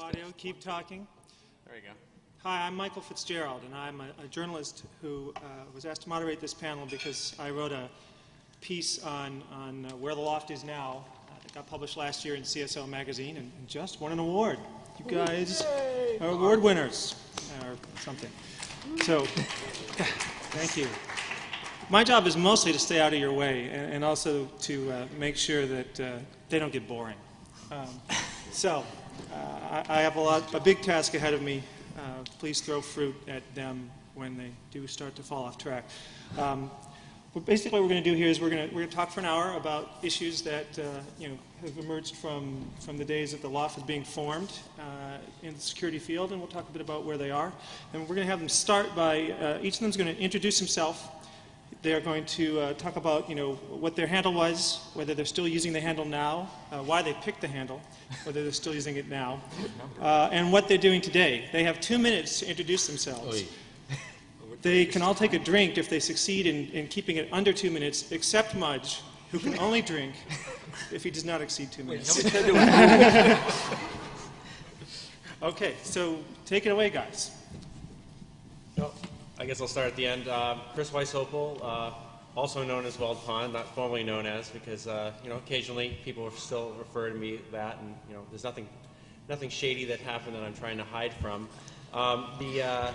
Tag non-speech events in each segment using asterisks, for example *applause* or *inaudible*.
audio. Keep talking. There you go. Hi, I'm Michael Fitzgerald, and I'm a, a journalist who uh, was asked to moderate this panel because I wrote a piece on, on uh, where the L0pht is now uh, that got published last year in CSO magazine and, and just won an award. You guys are award winners, or something. So, *laughs* thank you. My job is mostly to stay out of your way and, and also to uh, make sure that uh, they don't get boring. Um, so, I, I have a lot, a big task ahead of me. Uh, please throw fruit at them when they do start to fall off track. Um, but basically, what we're going to do here is we're going to, we're going to talk for an hour about issues that uh, you know have emerged from, from the days that the L0pht was being formed uh, in the security field, and we'll talk a bit about where they are. And we're going to have them start by uh, each of them is going to introduce himself. They are going to uh, talk about you know what their handle was, whether they're still using the handle now, uh, why they picked the handle, whether they're still using it now, uh, and what they're doing today. They have two minutes to introduce themselves. They can all take a drink if they succeed in, in keeping it under two minutes, except Mudge, who can only drink if he does not exceed two minutes. *laughs* okay, so take it away, guys. Well, I guess I'll start at the end. Uh, Chris Wysopal, uh, also known as Weld Pond, not formally known as, because uh, you know occasionally people still refer to me that, and you know there's nothing, nothing shady that happened that I'm trying to hide from. Um, the uh,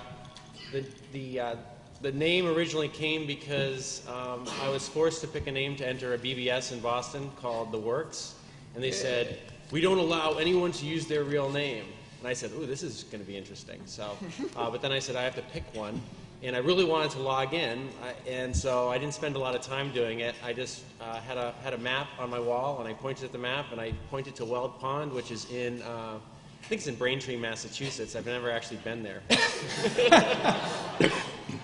the the uh, the name originally came because um, I was forced to pick a name to enter a BBS in Boston called The Works, and they said we don't allow anyone to use their real name. And I said, "Ooh, this is going to be interesting." So, uh, but then I said I have to pick one, and I really wanted to log in, I, and so I didn't spend a lot of time doing it. I just uh, had a had a map on my wall, and I pointed at the map, and I pointed to Weld Pond, which is in. Uh, I think it's in Braintree, Massachusetts. I've never actually been there. *coughs*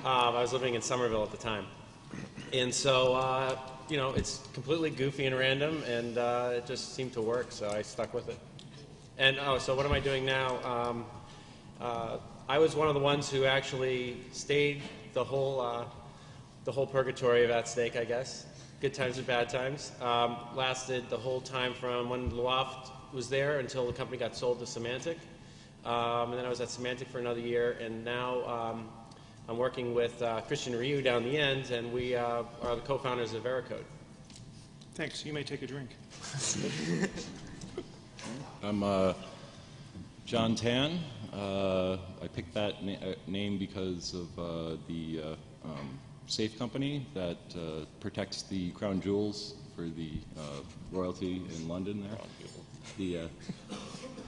Um, I was living in Somerville at the time. And so, uh, you know, it's completely goofy and random, and uh, it just seemed to work, so I stuck with it. And oh, so what am I doing now? Um, uh, I was one of the ones who actually stayed the whole, uh, the whole purgatory of @stake, I guess. Good times and bad times. Um, lasted the whole time from when L0pht was there until the company got sold to Symantec. Um, and then I was at Symantec for another year, and now um, I'm working with uh, Christien Rioux down the end, and we uh, are the co-founders of Veracode. Thanks. You may take a drink. *laughs* I'm uh, John Tan. Uh, I picked that na- uh, name because of uh, the uh, um, safe company that uh, protects the crown jewels for the uh, royalty in London there. The uh,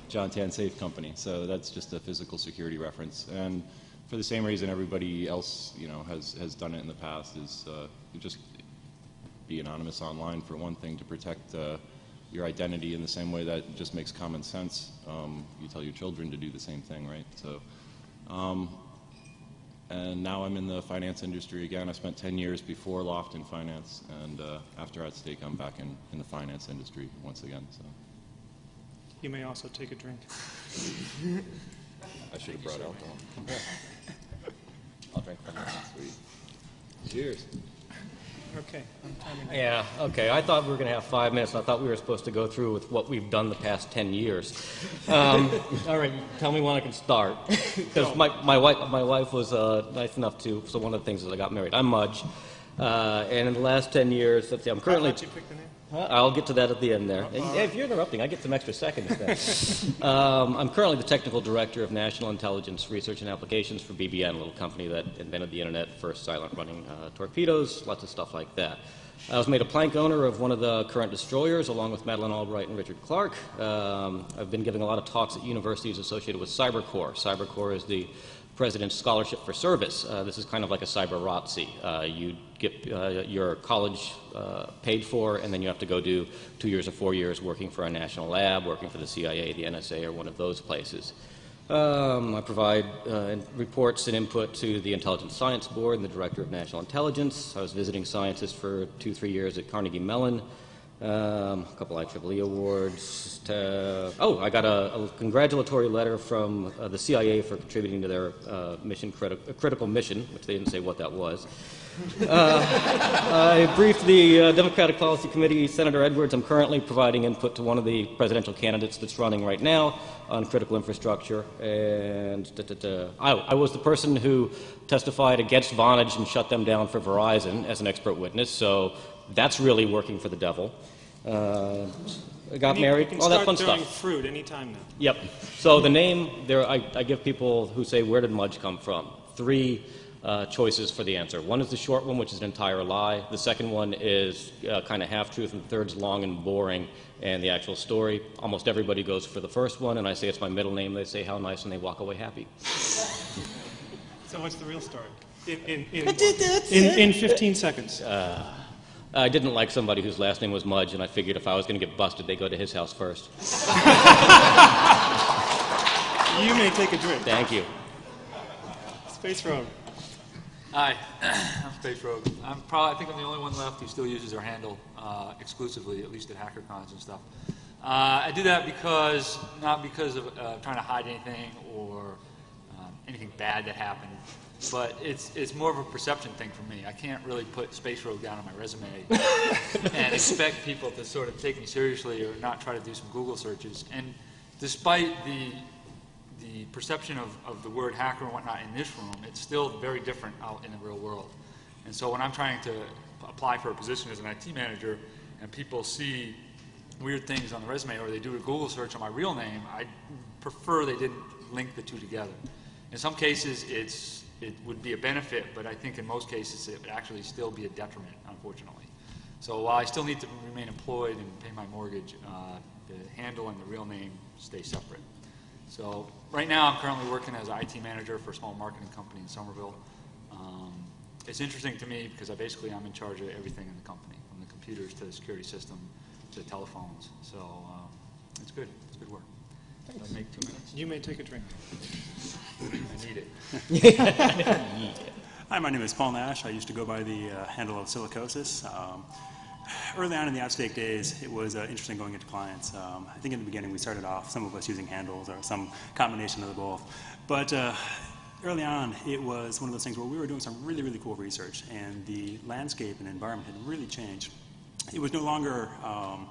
John Tan Safe Company. So that's just a physical security reference. And for the same reason everybody else, you know, has, has done it in the past is uh, just be anonymous online for one thing to protect uh, your identity in the same way that just makes common sense. Um, you tell your children to do the same thing, right? So, um, and now I'm in the finance industry again. I spent 10 years before L0pht in finance, and uh, after @stake, I'm back in, in the finance industry once again. So You may also take a drink. I should have brought alcohol. *laughs* I'll drink from this. Sweet. Cheers. Okay. I'm timing. Yeah, okay. I thought we were going to have five minutes. I thought we were supposed to go through with what we've done the past 10 years. Um, *laughs* all right, tell me when I can start. *laughs* Because my, my, wife, my wife was uh, nice enough to, so one of the things is I got married. I'm Mudge. Uh, and in the last 10 years, let's see, I'm I'll currently. let you pick the name. I'll get to that at the end there. Yeah, if you're interrupting, I get some extra seconds then. *laughs* um, I'm currently the technical director of National Intelligence Research and Applications for BBN, a little company that invented the internet, first silent running uh, torpedoes, lots of stuff like that. I was made a plank owner of one of the current destroyers, along with Madeleine Albright and Richard Clarke. Um, I've been giving a lot of talks at universities associated with CyberCorps. CyberCorps is the President's Scholarship for Service. Uh, this is kind of like a cyber ROTC. Uh, you get uh, your college uh, paid for, and then you have to go do two years or four years working for a national lab, working for the CIA, the NSA, or one of those places. Um, I provide uh, reports and input to the Intelligence Science Board and the Director of National Intelligence. I was visiting scientist for two, three years at Carnegie Mellon. Um, a couple IEEE awards. To, oh, I got a, a congratulatory letter from uh, the CIA for contributing to their uh, mission criti- uh, critical mission, which they didn't say what that was. I briefed the uh, Democratic Policy Committee, Senator Edwards. I'm currently providing input to one of the presidential candidates that's running right now on critical infrastructure. And da, da, da. I, I was the person who testified against Vonage and shut them down for Verizon as an expert witness, so that's really working for the devil. Uh, I got You married, You can all that fun throwing stuff. fruit anytime now. Yep. So the name, there, I, I give people who say, where did Mudge come from? Three uh, choices for the answer. One is the short one, which is an entire lie. The second one is uh, kind of half-truth, and the third's long and boring and the actual story. Almost everybody goes for the first one, and I say it's my middle name. They say how nice, and they walk away happy. *laughs* So what's the real story? In, in, in, in, in 15 seconds. I didn't like somebody whose last name was Mudge, and I figured if I was going to get busted, they'd go to his house first. You may take a drink. Thank you. Space Rogue. Hi, *coughs* I'm Space Rogue. I'm probably, I think I'm the only one left who still uses their handle uh, exclusively, at least at HackerCons and stuff. Uh, I do that because, not because of uh, trying to hide anything or um, anything bad that happened, but it's, it's more of a perception thing for me. I can't really put Space Rogue down on my resume *laughs* and expect people to sort of take me seriously or not try to do some Google searches. And despite the the perception of, of the word hacker and whatnot in this room, it's still very different out in the real world. And so when I'm trying to apply for a position as an IT manager and people see weird things on the resume or they do a Google search on my real name, I prefer they didn't link the two together. In some cases, it's, it would be a benefit, but I think in most cases it would actually still be a detriment, unfortunately. So while I still need to remain employed and pay my mortgage, uh, the handle and the real name stay separate. So right now, I'm currently working as an IT manager for a small marketing company in Somerville. Um, it's interesting to me because I basically I'm in charge of everything in the company, from the computers to the security system to the telephones. So um, it's good. It's good work. That'll make two minutes. You may take a drink. I need it. *laughs* Hi, my name is Paul Nash. I used to go by the uh, handle of silicosis. Um, early on in the @stake days, it was uh, interesting going into clients. Um, I think in the beginning we started off, some of us using handles or some combination of the both. But uh, early on, it was one of those things where we were doing some really, really cool research, and the landscape and environment had really changed. It was no longer um,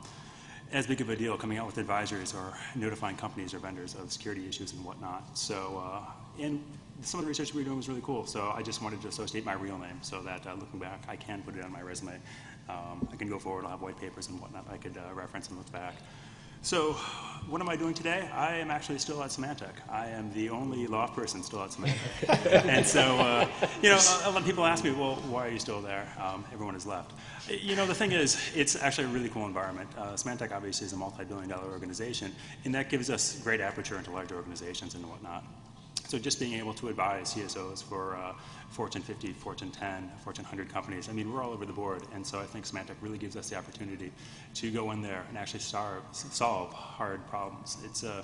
as big of a deal coming out with advisories or notifying companies or vendors of security issues and whatnot. So, uh, and some of the research we were doing was really cool. So I just wanted to associate my real name so that uh, looking back, I can put it on my resume. Um, I can go forward. I'll have white papers and whatnot I could uh, reference and look back. So, what am I doing today? I am actually still at Symantec. I am the only L0pht person still at Symantec. *laughs* and so, uh, you know, a, a lot of people ask me, well, why are you still there? Um, everyone has left. You know, the thing is, it's actually a really cool environment. Uh, Symantec obviously is a multi-billion dollar organization, and that gives us great aperture into larger organizations and whatnot. So just being able to advise CSOs for uh, Fortune 50, Fortune 10, Fortune 100 companies, I mean, we're all over the board. And so I think Symantec really gives us the opportunity to go in there and actually starve, solve hard problems. It's uh,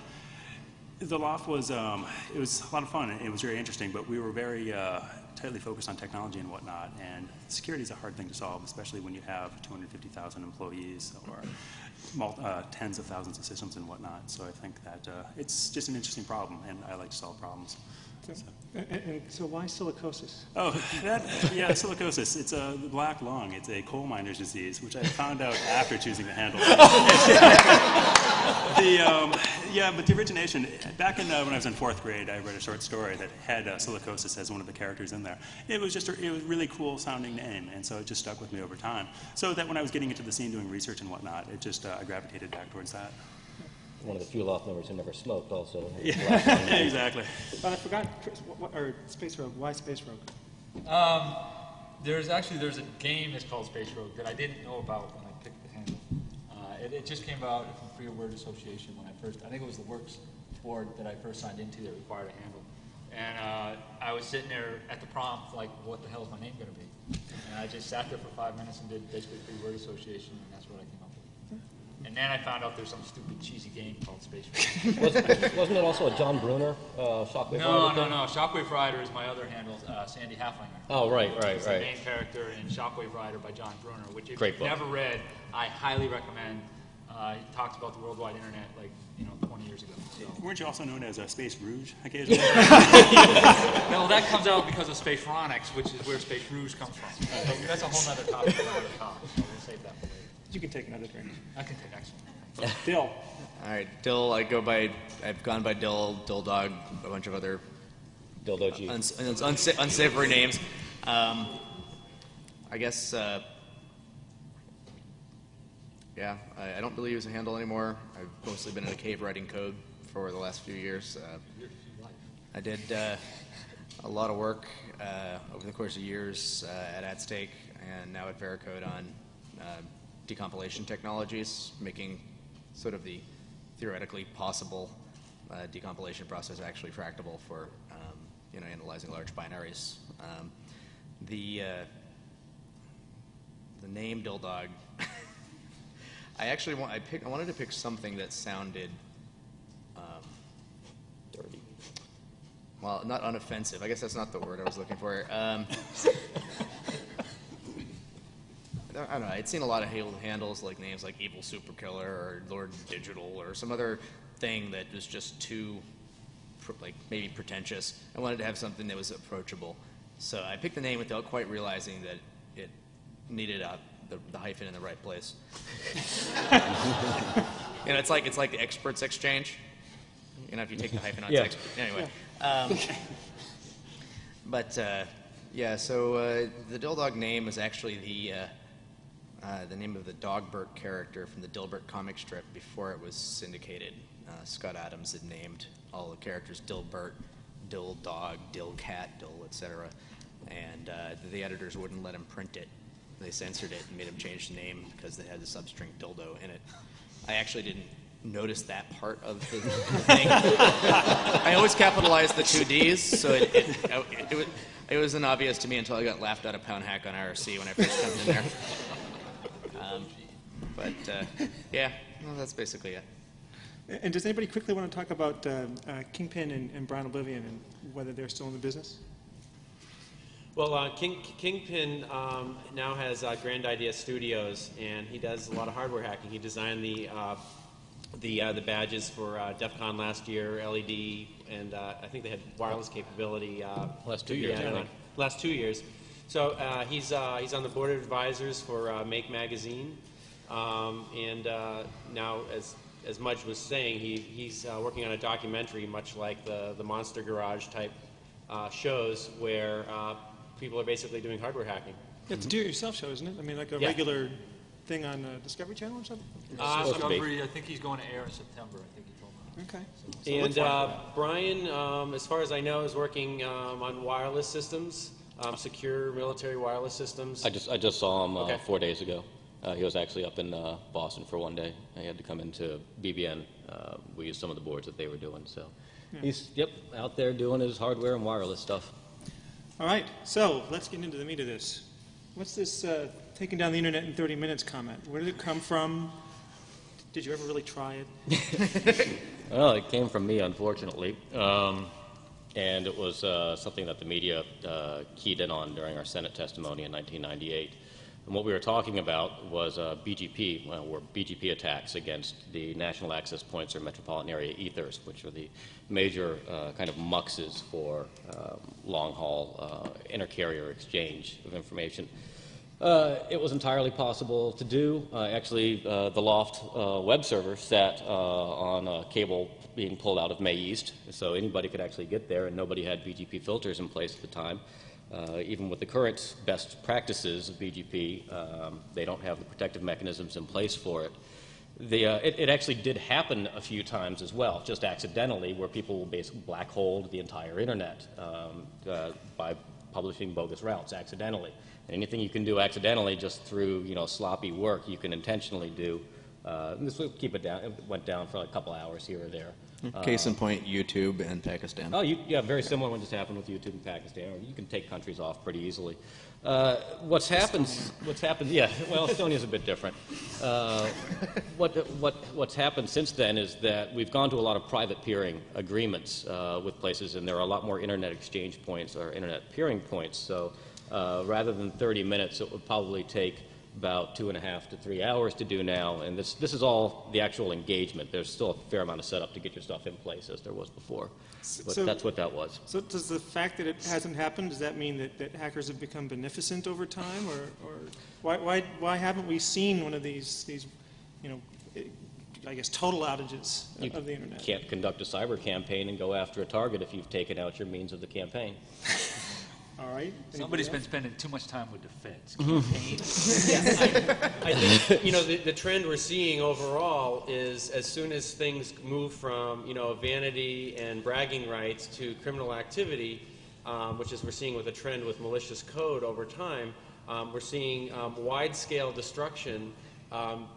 the L0pht was um, it was a lot of fun it was very interesting, but we were very uh, tightly focused on technology and whatnot. And security is a hard thing to solve, especially when you have 250,000 employees or uh, tens of thousands of systems and whatnot. So I think that uh, it's just an interesting problem, and I like to solve problems. So, and, so why silicosis? Oh, *laughs* that, yeah, silicosis. It's a black lung. It's a coal miner's disease, which I found out after choosing the handle. the, um, yeah, but the origination, back in uh, when I was in fourth grade, I read a short story that had uh, silicosis as one of the characters in there. It was just a, it was a really cool sounding name, and so it just stuck with me over time. So that when I was getting into the scene doing research and whatnot, it just uh, I gravitated back towards that. One of the few L0pht members who never smoked, also. *laughs* Yeah, exactly. Uh, I forgot, Chris, what, what, or Space Rogue. Why Space Rogue? Um, there's actually there's a game that's called Space Rogue that I didn't know about when I picked the handle. Uh, it, it just came about from Free Word Association when I first. I think it was the Works board that I first signed into that required a handle, and uh, I was sitting there at the prompt like, what the hell is my name going to be? And I just sat there for five minutes and did basically Free Word Association, and that's what I came up with. And then I found out there's some stupid cheesy game called Space Rider. *laughs* Wasn't wasn't it also a John Brunner uh, Shockwave No, Rider no, thing? no. Shockwave Rider is my other handle, uh, Sandy Haflinger. Oh, right, right, He's the main character in Shockwave Rider by John Brunner, which if Great you've book. never read, I highly recommend. Uh, he talks about the worldwide internet like you know 20 years ago. So. Weren't you also known as a Space Rouge occasionally? *laughs* *laughs* No, that comes out because of Space Phonics, which is where Space Rouge comes from. So that's a whole other topic another topic. So we'll save that for later. You can take another drink. I can take next one. *laughs* Dill. All right, Dill. I go by. I've gone by Dill, Dill Dog, a bunch of other Dildo G. uns, uns, unsa- unsavory names. Um, I guess. Uh, yeah, I, I don't really use a handle anymore. I've mostly been in a cave writing code for the last few years. Uh, I did uh, a lot of work uh, over the course of years uh, at @stake and now at Veracode on uh, decompilation technologies, making sort of the theoretically possible uh, decompilation process actually tractable for um, you know analyzing large binaries. Um, the uh, the name Dildog. *laughs* I actually want, I pick, I wanted to pick something that sounded Dirty. well, not unoffensive. I guess that's not the word I was looking for. *laughs* I don't know. I'd seen a lot of handles like names like Evil Super Killer or Lord Digital or some other thing that was just too, like maybe pretentious. I wanted to have something that was approachable. So I picked the name without quite realizing that it needed a, the, the hyphen in the right place. *laughs* you know, it's like it's like the experts exchange. You know, if you take the hyphen out, Yeah. Anyway. Um, *laughs* but uh, yeah, so uh, the Dildog name is actually the uh, uh, the name of the Dogbert character from the Dilbert comic strip before it was syndicated. Uh, Scott Adams had named all the characters Dilbert, Dill Dog, Dill Cat, Dill, etc. And uh, the editors wouldn't let him print it. They censored it and made him change the name because they had the substring dildo in it. I actually didn't notice that part of the *laughs* thing. I always capitalized the two D's, so it, it, it, was, it wasn't obvious to me until I got laughed out of Pound Hack on IRC when I first came in there. Um, but uh, *laughs* yeah, well, that's basically it. And does anybody quickly want to talk about uh, uh, Kingpin and, and Brian Oblivion and whether they're still in the business? Well, uh, King, Kingpin um, now has uh, Grand Idea Studios, and he does a lot of hardware hacking. He designed the uh, the uh, the badges for uh, DEF CON last year, LED, and uh, I think they had wireless capability. Uh, Last two years, yeah, I think. Last two years. So uh, he's uh, he's on the board of advisors for uh, Make Magazine, um, and uh, now as as Mudge was saying, he, he's uh, working on a documentary, much like the the Monster Garage type uh, shows, where uh, people are basically doing hardware hacking. It's a do-it-yourself show, isn't it? I mean, like a Yeah. regular thing on uh, Discovery Channel or something? Uh, Supposed to be. Discovery, I think he's going to air in September. I think he told me. Okay. So look And uh. Brian, um, as far as I know, is working um, on wireless systems, um, secure military wireless systems. I just I just saw him uh, Okay. four days ago. Uh, he was actually up in uh, Boston for one day. He had to come into BBN. Uh, we used some of the boards that they were doing. So he's yep out there doing his hardware and wireless stuff. All right, so let's get into the meat of this. What's this uh, taking down the internet in 30 minutes comment? Where did it come from? Did you ever really try it? *laughs* Well, it came from me, unfortunately, um, and it was uh, something that the media uh, keyed in on during our Senate testimony in 1998. And what we were talking about was uh, BGP, well, were BGP attacks against the national access points or metropolitan area ethers, which are the major uh, kind of muxes for um, long haul uh, intercarrier exchange of information. Uh, it was entirely possible to do. Uh, actually, uh, the L0pht uh, web server sat on a cable being pulled out of MAE East, so anybody could actually get there, and nobody had BGP filters in place at the time. Uh, even with the current best practices of BGP, um, they don't have the protective mechanisms in place for it. The, uh, it, it actually did happen a few times as well, just accidentally, where people basically black hole the entire internet um, uh, by publishing bogus routes accidentally. And anything you can do accidentally just through you know sloppy work, you can intentionally do. Uh, this would keep it down. It went down for a couple hours here or there. Case in point, YouTube and Pakistan. Oh, you, yeah, very similar one just happened with YouTube in Pakistan. You can take countries off pretty easily. Uh, what's happened? What's happened? Yeah, well, Estonia's a bit different. Uh, what, what, what's happened since then is that we've gone to a lot of private peering agreements uh, with places, and there are a lot more internet exchange points or internet peering points. So uh, rather than 30 minutes, it would probably take about two and a half to three hours to do now. And this, this is all the actual engagement. There's still a fair amount of setup to get your stuff in place as there was before. But so- that's what that was. So does the fact that it hasn't happened, does that mean that, that hackers have become beneficent over time? Or, or why, why, why haven't we seen one of these, these, you know, I guess, total outages You of the internet? You can't conduct a cyber campaign and go after a target if you've taken out your means of the campaign. *laughs* All right? Somebody's been spending too much time with the feds. *laughs* I think, you know, the, the trend we're seeing overall is as soon as things move from, you know, vanity and bragging rights to criminal activity, um, which is we're seeing with a trend with malicious code over time, um, we're seeing um, wide-scale destruction um,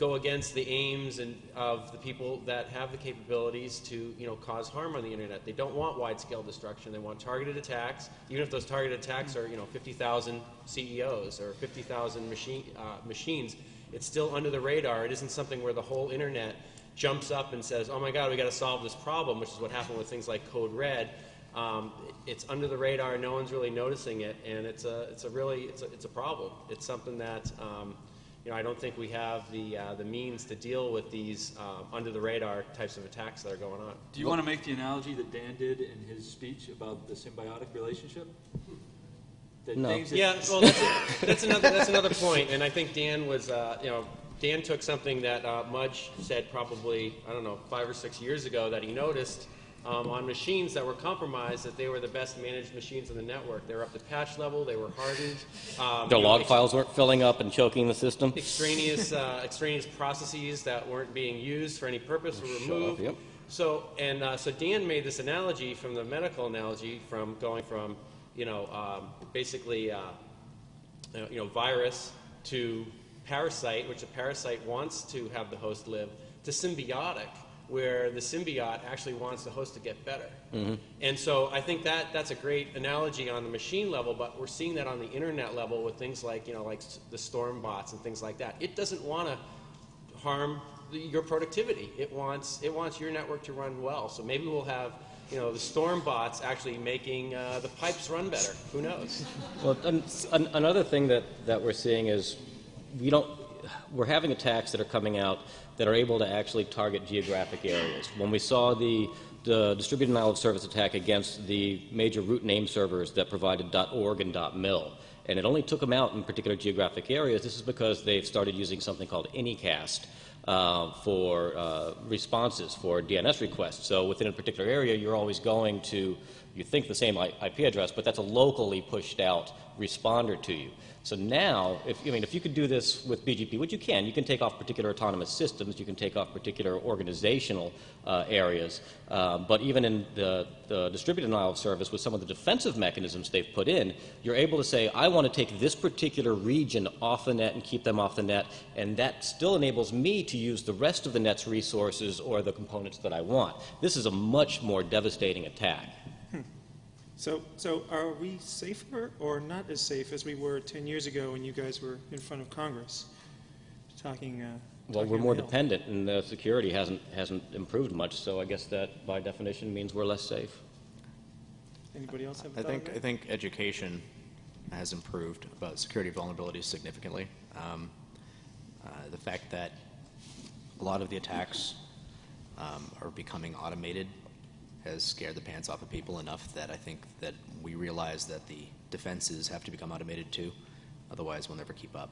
go against the aims and of the people that have the capabilities to, you know, cause harm on the internet. They don't want wide-scale destruction. They want targeted attacks, even if those targeted attacks are, you know, 50,000 CEOs or 50,000 machine, uh, machines. It's still under the radar. It isn't something where the whole internet jumps up and says, "Oh my God, we got to solve this problem," which is what happened with things like Code Red. Um, it's under the radar. No one's really noticing it, and it's a, it's a really, it's a, it's a problem. It's something that. Um, you know, I don't think we have the, uh, the means to deal with these um, under the radar types of attacks that are going on. Do you want to make the analogy that Dan did in his speech about the symbiotic relationship? That No. things that- Yeah, well, that's, a- that's another, that's another point, and I think Dan was, uh, you know, Dan took something that uh, Mudge said probably, I don't know, five or six years ago that he noticed um, on machines that were compromised, that they were the best managed machines in the network. They were up to patch level, they were hardened. um, Their you know, log files weren't filling up and choking the system. extraneous uh, extraneous processes that weren't being used for any purpose were removed. yep. So and uh, so Dan made this analogy from the medical analogy from going from you know um, basically uh, you know virus to parasite, which a parasite wants to have the host live, to symbiotic, where the symbiote actually wants the host to get better. And so I think that that's a great analogy on the machine level, but we're seeing that on the internet level with things like you know like the storm bots and things like that. It doesn't want to harm the, your productivity. It wants it wants your network to run well. So maybe we'll have you know the storm bots actually making uh, the pipes run better. Who knows? *laughs* Well, an, an, another thing that, that we're seeing is we don't, we're having attacks that are coming out that are able to actually target geographic areas. When we saw the, the distributed denial of service attack against the major root name servers that provided .org and .mil, and it only took them out in particular geographic areas, this is because they've started using something called Anycast uh, for uh, responses for DNS requests. So within a particular area, you're always going to, you think the same IP address, but that's a locally pushed out responder to you. So now, if, I mean, if you could do this with BGP, which you can, you can take off particular autonomous systems, you can take off particular organizational uh, areas, uh, but even in the, the distributed denial of service with some of the defensive mechanisms they've put in, you're able to say, I want to take this particular region off the net and keep them off the net, and that still enables me to use the rest of the net's resources or the components that I want. This is a much more devastating attack. So, so are we safer or not as safe as we were 10 years ago when you guys were in front of Congress talking? Uh, Well, talking we're more the dependent, and the security hasn't, hasn't improved much, so I guess that, by definition, means we're less safe. Anybody else have a I think, I think education has improved about security vulnerabilities significantly. Um, uh, the fact that a lot of the attacks um, are becoming automated has scared the pants off of people enough that I think that we realize that the defenses have to become automated too. Otherwise, we'll never keep up.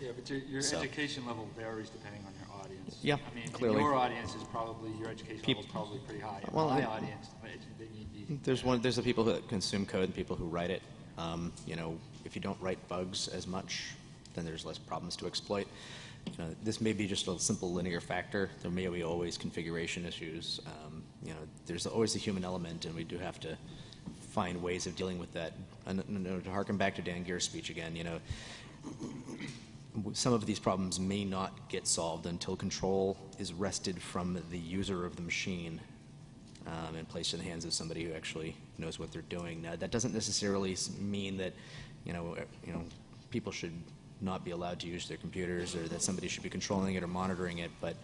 Yeah, but your, your So- education level varies depending on your audience. Yeah, I mean, clearly. your audience is probably, your education level is probably pretty high. Well, My I- audience, my edu- they need the- *laughs* There's one. There's the people who consume code and people who write it. Um, you know, if you don't write bugs as much, then there's less problems to exploit. You know, this may be just a simple linear factor. There may be always configuration issues. Um, you know, there's always a human element, and we do have to find ways of dealing with that. And, and, to harken back to Dan Geer's speech again, you know, some of these problems may not get solved until control is wrested from the user of the machine um, and placed in the hands of somebody who actually knows what they're doing. Now, that doesn't necessarily mean that, you know, uh, you know, people should not be allowed to use their computers or that somebody should be controlling it or monitoring it, but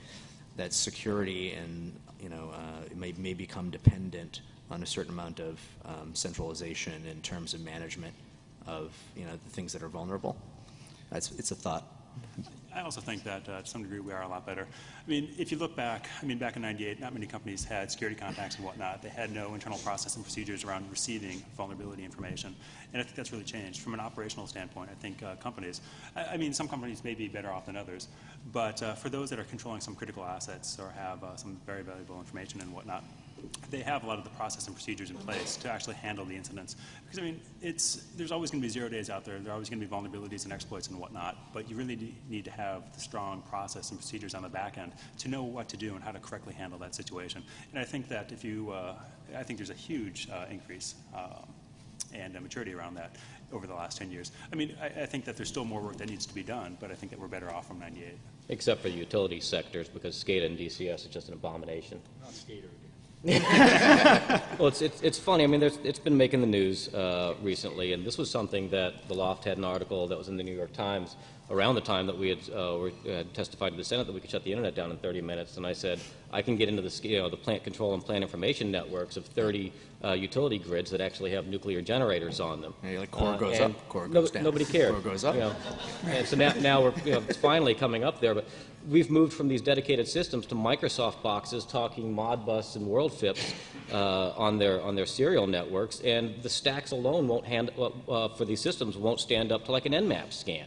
that security and, you know, uh, may, may become dependent on a certain amount of um, centralization in terms of management of, you know, the things that are vulnerable. That's, it's a thought. I also think that uh, to some degree we are a lot better. I mean, if you look back, I mean, back in '98, not many companies had security contacts and whatnot. They had no internal process and procedures around receiving vulnerability information, and I think that's really changed from an operational standpoint. I think uh, companies, I, I mean, some companies may be better off than others, but uh, for those that are controlling some critical assets or have uh, some very valuable information and whatnot, they have a lot of the process and procedures in place to actually handle the incidents. Because I mean, it's there's always going to be zero days out there. There are always going to be vulnerabilities and exploits and whatnot. But you really need to have the strong process and procedures on the back end to know what to do and how to correctly handle that situation. And I think that if you, uh, I think there's a huge uh, increase. Um, and uh, maturity around that over the last 10 years. I mean, I, I think that there's still more work that needs to be done, but I think that we're better off from 98. Except for the utility sectors, because SCADA and DCS is just an abomination. Not skater *laughs* Well, it's, it's, it's funny. I mean, there's, it's been making the news uh, recently, and this was something that the L0pht had an article that was in the New York Times around the time that we had, uh, were, had testified to the Senate that we could shut the internet down in 30 minutes. And I said, I can get into the, you know, the plant control and plant information networks of 30 uh, utility grids that actually have nuclear generators on them. Yeah, like core Uh, goes up, core no- goes down. Nobody cared. Core goes up. you know. And so now, now we're, you know, it's finally coming up there, but we've moved from these dedicated systems to Microsoft boxes talking Modbus and WorldFips uh, on their on their serial networks, and the stacks alone won't hand uh, uh, for these systems won't stand up to like an Nmap scan.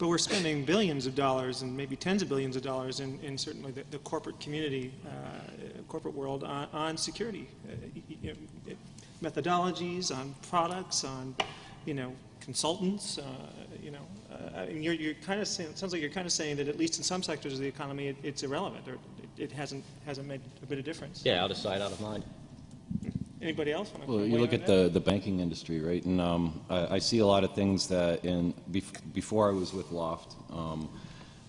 But we're spending billions of dollars and maybe tens of billions of dollars in, in certainly the, the corporate community, uh, corporate world on, on security uh, you know, methodologies, on products, on you know consultants. Uh, you know, uh, you're, you're kind of saying, sounds like you're kind of saying that at least in some sectors of the economy, it, it's irrelevant or it, it hasn't hasn't made a bit of difference. Yeah, out of sight, out of mind. Anybody else? wanna Well, you look at the, the banking industry, right? And um, I, I see a lot of things that in bef- before I was with L0pht, um,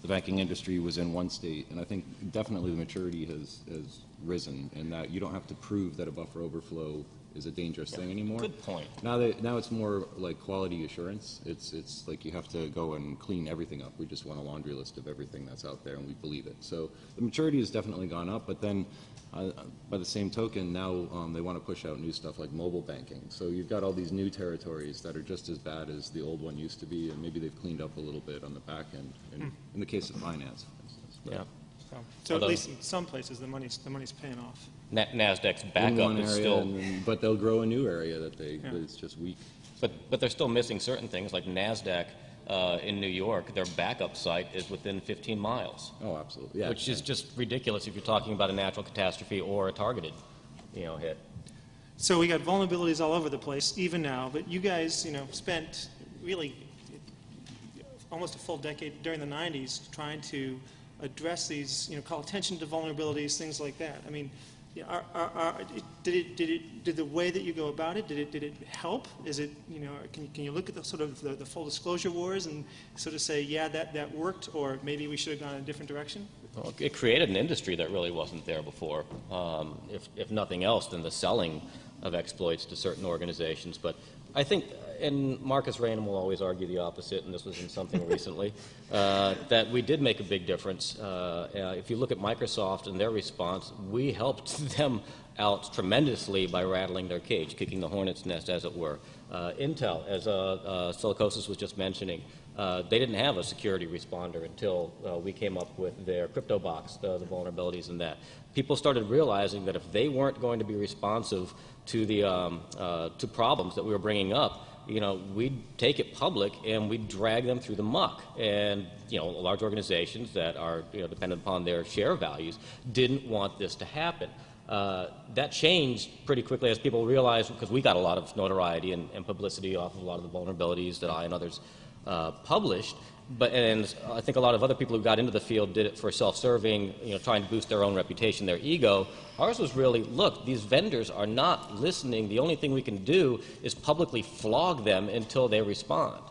the banking industry was in one state, and I think definitely the maturity has, has risen, and that you don't have to prove that a buffer overflow is a dangerous thing anymore. Good point. Now that now it's more like quality assurance. It's it's like you have to go and clean everything up. We just want a laundry list of everything that's out there, and we believe it. So the maturity has definitely gone up. But then, uh, by the same token, now um, they want to push out new stuff like mobile banking. So you've got all these new territories that are just as bad as the old one used to be, and maybe they've cleaned up a little bit on the back end. In, in the case of finance, for instance. But Yeah. So, so at least in some places, the money's the money's paying off. Na- Nasdaq's in backup is still and then- but they'll grow a new area that they Yeah. that it's just weak. But, but they're still missing certain things, like NASDAQ uh, in New York, their backup site is within 15 miles, Oh, absolutely. Yeah. which is just ridiculous if you're talking about a natural catastrophe or a targeted, you know, hit. So we got vulnerabilities all over the place, even now. But you guys, you know, spent really almost a full decade during the '90s trying to address these, you know, call attention to vulnerabilities, things like that. I mean, yeah, are, are, are, did it did it did the way that you go about it did it did it help? Is it you know can can you look at the sort of the, the full disclosure wars and sort of say yeah that that worked or maybe we should have gone in a different direction? Well, it created an industry that really wasn't there before, um, if, if nothing else than the selling of exploits to certain organizations. But I think, and Marcus Ranum will always argue the opposite, and this was in something recently, *laughs* uh, that we did make a big difference. Uh, uh, if you look at Microsoft and their response, we helped *laughs* them out tremendously by rattling their cage, kicking the hornet's nest, as it were. Uh, Intel, as uh, uh, Silicosis was just mentioning, uh, they didn't have a security responder until uh, we came up with their crypto box, the, the vulnerabilities in that. People started realizing that if they weren't going to be responsive to the um, uh, to problems that we were bringing up, you know, we'd take it public and we'd drag them through the muck. And you know, large organizations that are you know dependent upon their share values didn't want this to happen. Uh, that changed pretty quickly as people realized, because we got a lot of notoriety and, and publicity off of a lot of the vulnerabilities that I and others uh, published. But and I think a lot of other people who got into the field did it for self-serving, you know, trying to boost their own reputation, their ego. Ours was really, look, these vendors are not listening. The only thing we can do is publicly flog them until they respond.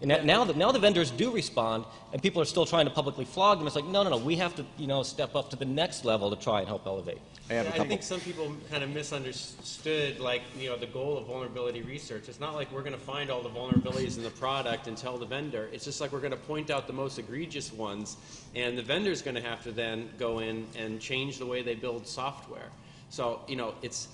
And now, the, now the vendors do respond, and people are still trying to publicly flog them. It's like, no, no, no, we have to, you know, step up to the next level to try and help elevate. I have a Yeah, I think some people kind of misunderstood, like, you know, the goal of vulnerability research. It's not like we're going to find all the vulnerabilities in the product and tell the vendor. It's just like we're going to point out the most egregious ones, and the vendor's going to have to then go in and change the way they build software. So, you know, it's,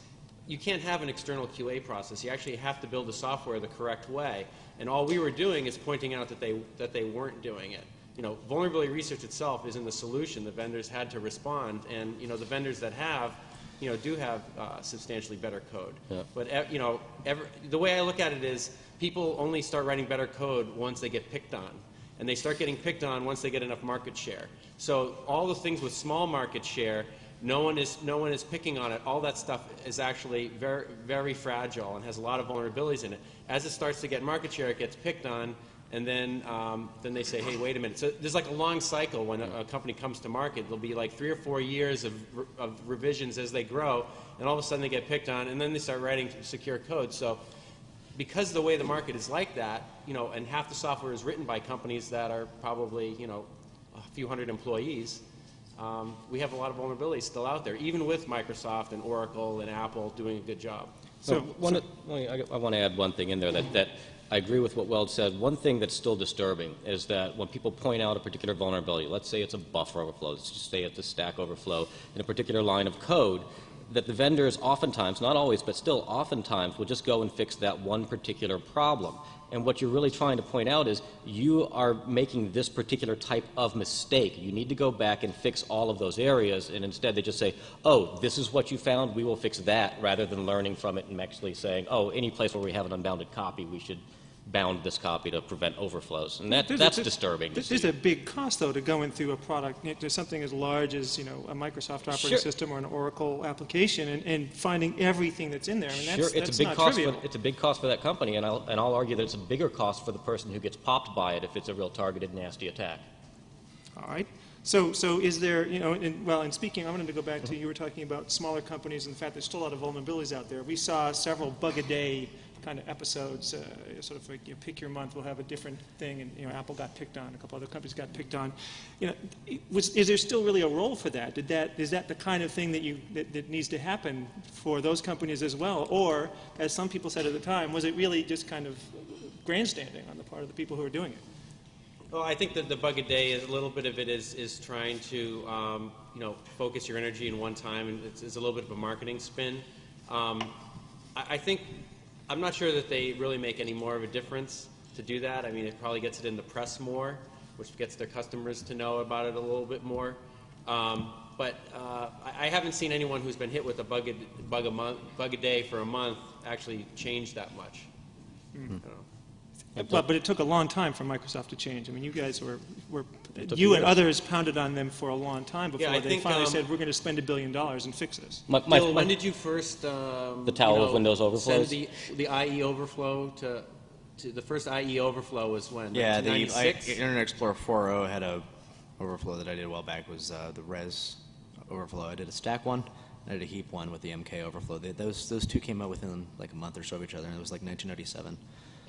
you can't have an external QA process. You actually have to build the software the correct way. And all we were doing is pointing out that they, that they weren't doing it. You know, vulnerability research itself isn't the solution. The vendors had to respond, and, you know, the vendors that have, you know, do have uh, substantially better code. Yeah. But, you know, ever, the way I look at it is people only start writing better code once they get picked on. And they start getting picked on once they get enough market share. So all the things with small market share, no one is, no one is picking on it. All that stuff is actually very, very fragile and has a lot of vulnerabilities in it. As it starts to get market share, it gets picked on, and then, um, then they say, hey, wait a minute. So there's like a long cycle when a, a company comes to market. There'll be like three or four years of, re- of revisions as they grow, and all of a sudden they get picked on, and then they start writing secure code. So because the way the market is like that, you know, and half the software is written by companies that are probably, you know, a few hundred employees, um, we have a lot of vulnerabilities still out there, even with Microsoft and Oracle and Apple doing a good job. So, So- one, of- well, I, I want to add one thing in there that, that I agree with what Weld said. One thing that's still disturbing is that when people point out a particular vulnerability, let's say it's a buffer overflow, let's just say it's a stack overflow in a particular line of code, that the vendors oftentimes, not always, but still oftentimes, will just go and fix that one particular problem. And what you're really trying to point out is you are making this particular type of mistake. You need to go back and fix all of those areas, and instead they just say, oh, this is what you found, we will fix that, rather than learning from it and actually saying, oh, any place where we have an unbounded copy, we should bound this copy to prevent overflows. And that, There's a- that's disturbing. There's there's a big cost, though, to going through a product, you know, there's something as large as, you know, a Microsoft operating Sure. system or an Oracle application, and, and finding everything that's in there. I mean, Sure, it's that's a big cost. trivial. For, it's a big cost for that company, and I'll and I'll argue that it's a bigger cost for the person who gets popped by it if it's a real targeted, nasty attack. All right. So, so is there, you know, and, well, in speaking, I wanted to go back to, you were talking about smaller companies and the fact there's still a lot of vulnerabilities out there. We saw several bug-a-day kind of episodes, uh, sort of like, you know, pick your month, we'll have a different thing, and, you know, Apple got picked on, a couple other companies got picked on. You know, was, is there still really a role for that? Did that, is that the kind of thing that you, that, that needs to happen for those companies as well? Or, as some people said at the time, was it really just kind of grandstanding on the part of the people who are doing it? Well, I think that the bug a day is a little bit of it is, is trying to um, you know focus your energy in one time, and it's, it's a little bit of a marketing spin. Um, I, I think I'm not sure that they really make any more of a difference to do that. I mean, it probably gets it in the press more, which gets their customers to know about it a little bit more. Um, but uh, I, I haven't seen anyone who's been hit with a bug a, bug a month, bug a day for a month actually change that much. Hmm. You. But, but it took a long time for Microsoft to change. I mean, you guys were, were you and others pounded on them for a long time before I they think, finally um, said, we're going to spend a billion dollars and fix this. My, my, Bill, my- when did you first um, The Tower you of Windows overflows? Send the, the IE overflow to, to the first IE overflow was when? Yeah, the I, Internet Explorer 4.0 had a overflow that I did a while back. Was uh, the Res overflow? I did a stack one. I did a heap one with the MK overflow. They, those those two came out within like a month or so of each other, and it was like 1997.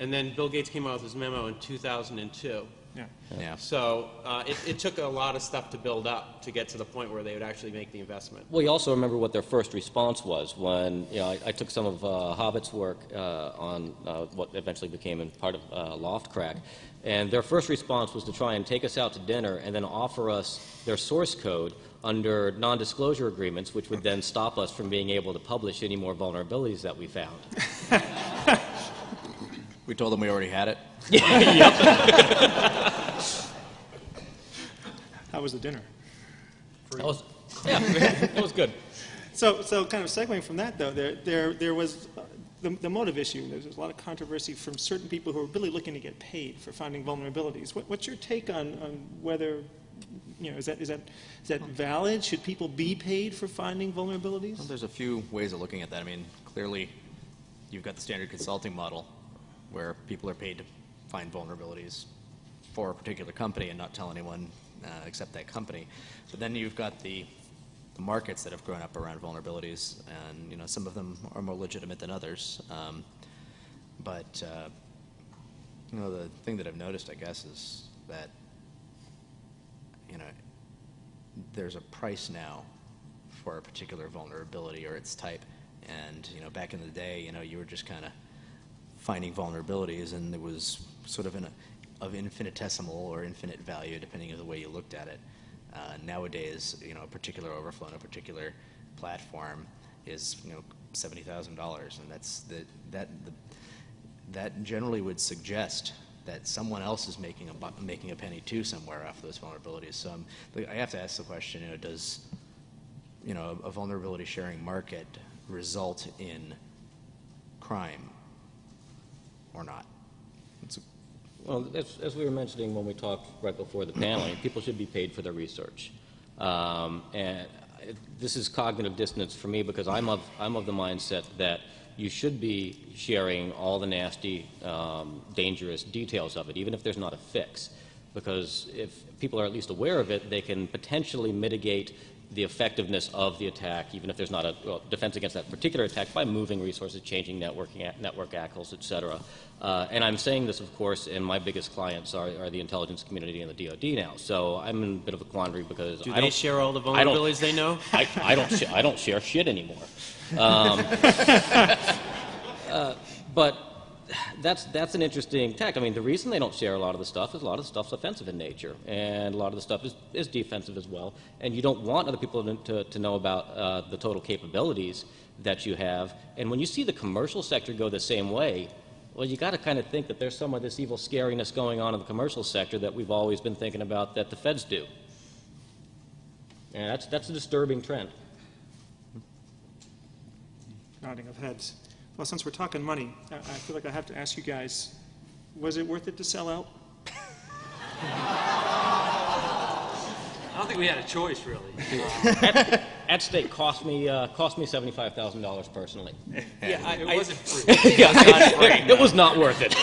And then Bill Gates came out with his memo in 2002. Yeah. Yeah. So uh, it, it took a lot of stuff to build up to get to the point where they would actually make the investment. Well, you also remember what their first response was when you know I, I took some of uh, Hobbit's work uh, on uh, what eventually became part of uh, L0phtCrack, and their first response was to try and take us out to dinner and then offer us their source code under non-disclosure agreements, which would then stop us from being able to publish any more vulnerabilities that we found. *laughs* We told them we already had it. *laughs* How was the dinner? That was, yeah, that was good. So, so kind of segueing from that, though, there, there, there was uh, the, the motive issue. There was a lot of controversy from certain people who are really looking to get paid for finding vulnerabilities. What, what's your take on, on whether, you know, is that, is, that, is that valid? Should people be paid for finding vulnerabilities? Well, there's a few ways of looking at that. I mean, clearly, you've got the standard consulting model, where people are paid to find vulnerabilities for a particular company and not tell anyone uh, except that company. But then you've got the, the markets that have grown up around vulnerabilities, and you know some of them are more legitimate than others. Um, but uh, You know, the thing that I've noticed, I guess, is that, you know, there's a price now for a particular vulnerability or its type. And, you know, back in the day, you know, you were just kind of finding vulnerabilities and it was sort of an, of infinitesimal or infinite value, depending on the way you looked at it. Uh, nowadays, you know, a particular overflow on a particular platform is, you know, seventy thousand dollars, and that's the, that the, that generally would suggest that someone else is making a making a penny too somewhere off those vulnerabilities. So um, the- I have to ask the question: you know, does you know a vulnerability sharing market result in crime or not? Well, as, as we were mentioning when we talked right before the paneling, people should be paid for their research. Um, and this is cognitive dissonance for me because I'm of, I'm of the mindset that you should be sharing all the nasty, um, dangerous details of it, even if there's not a fix. Because if people are at least aware of it, they can potentially mitigate the effectiveness of the attack, even if there's not a well, defense against that particular attack, by moving resources, changing networking, network ACLs, et cetera. Uh, and I'm saying this, of course, and my biggest clients are, are the intelligence community and the DoD now. So I'm in a bit of a quandary because Do I they don't share all the I don't- vulnerabilities they know? *laughs* I, I don't sh- I don't share shit anymore. *laughs* Um, *laughs* uh, but that's that's an interesting tack. I mean, the reason they don't share a lot of the stuff is a lot of the stuff's offensive in nature, and a lot of the stuff is, is defensive as well. And you don't want other people to, to, to know about uh, the total capabilities that you have. And when you see the commercial sector go the same way, well, you got to kind of think that there's some of this evil scariness going on in the commercial sector that we've always been thinking about that the feds do. And that's that's a disturbing trend. Nodding of heads. Well, since we're talking money, I, I feel like I have to ask you guys, was it worth it to sell out? I don't think we had a choice, really. @stake cost me uh, cost me seventy five thousand dollars personally. *laughs* Yeah, I, It I- wasn't free. *laughs* yeah, it, *laughs* it was not worth it.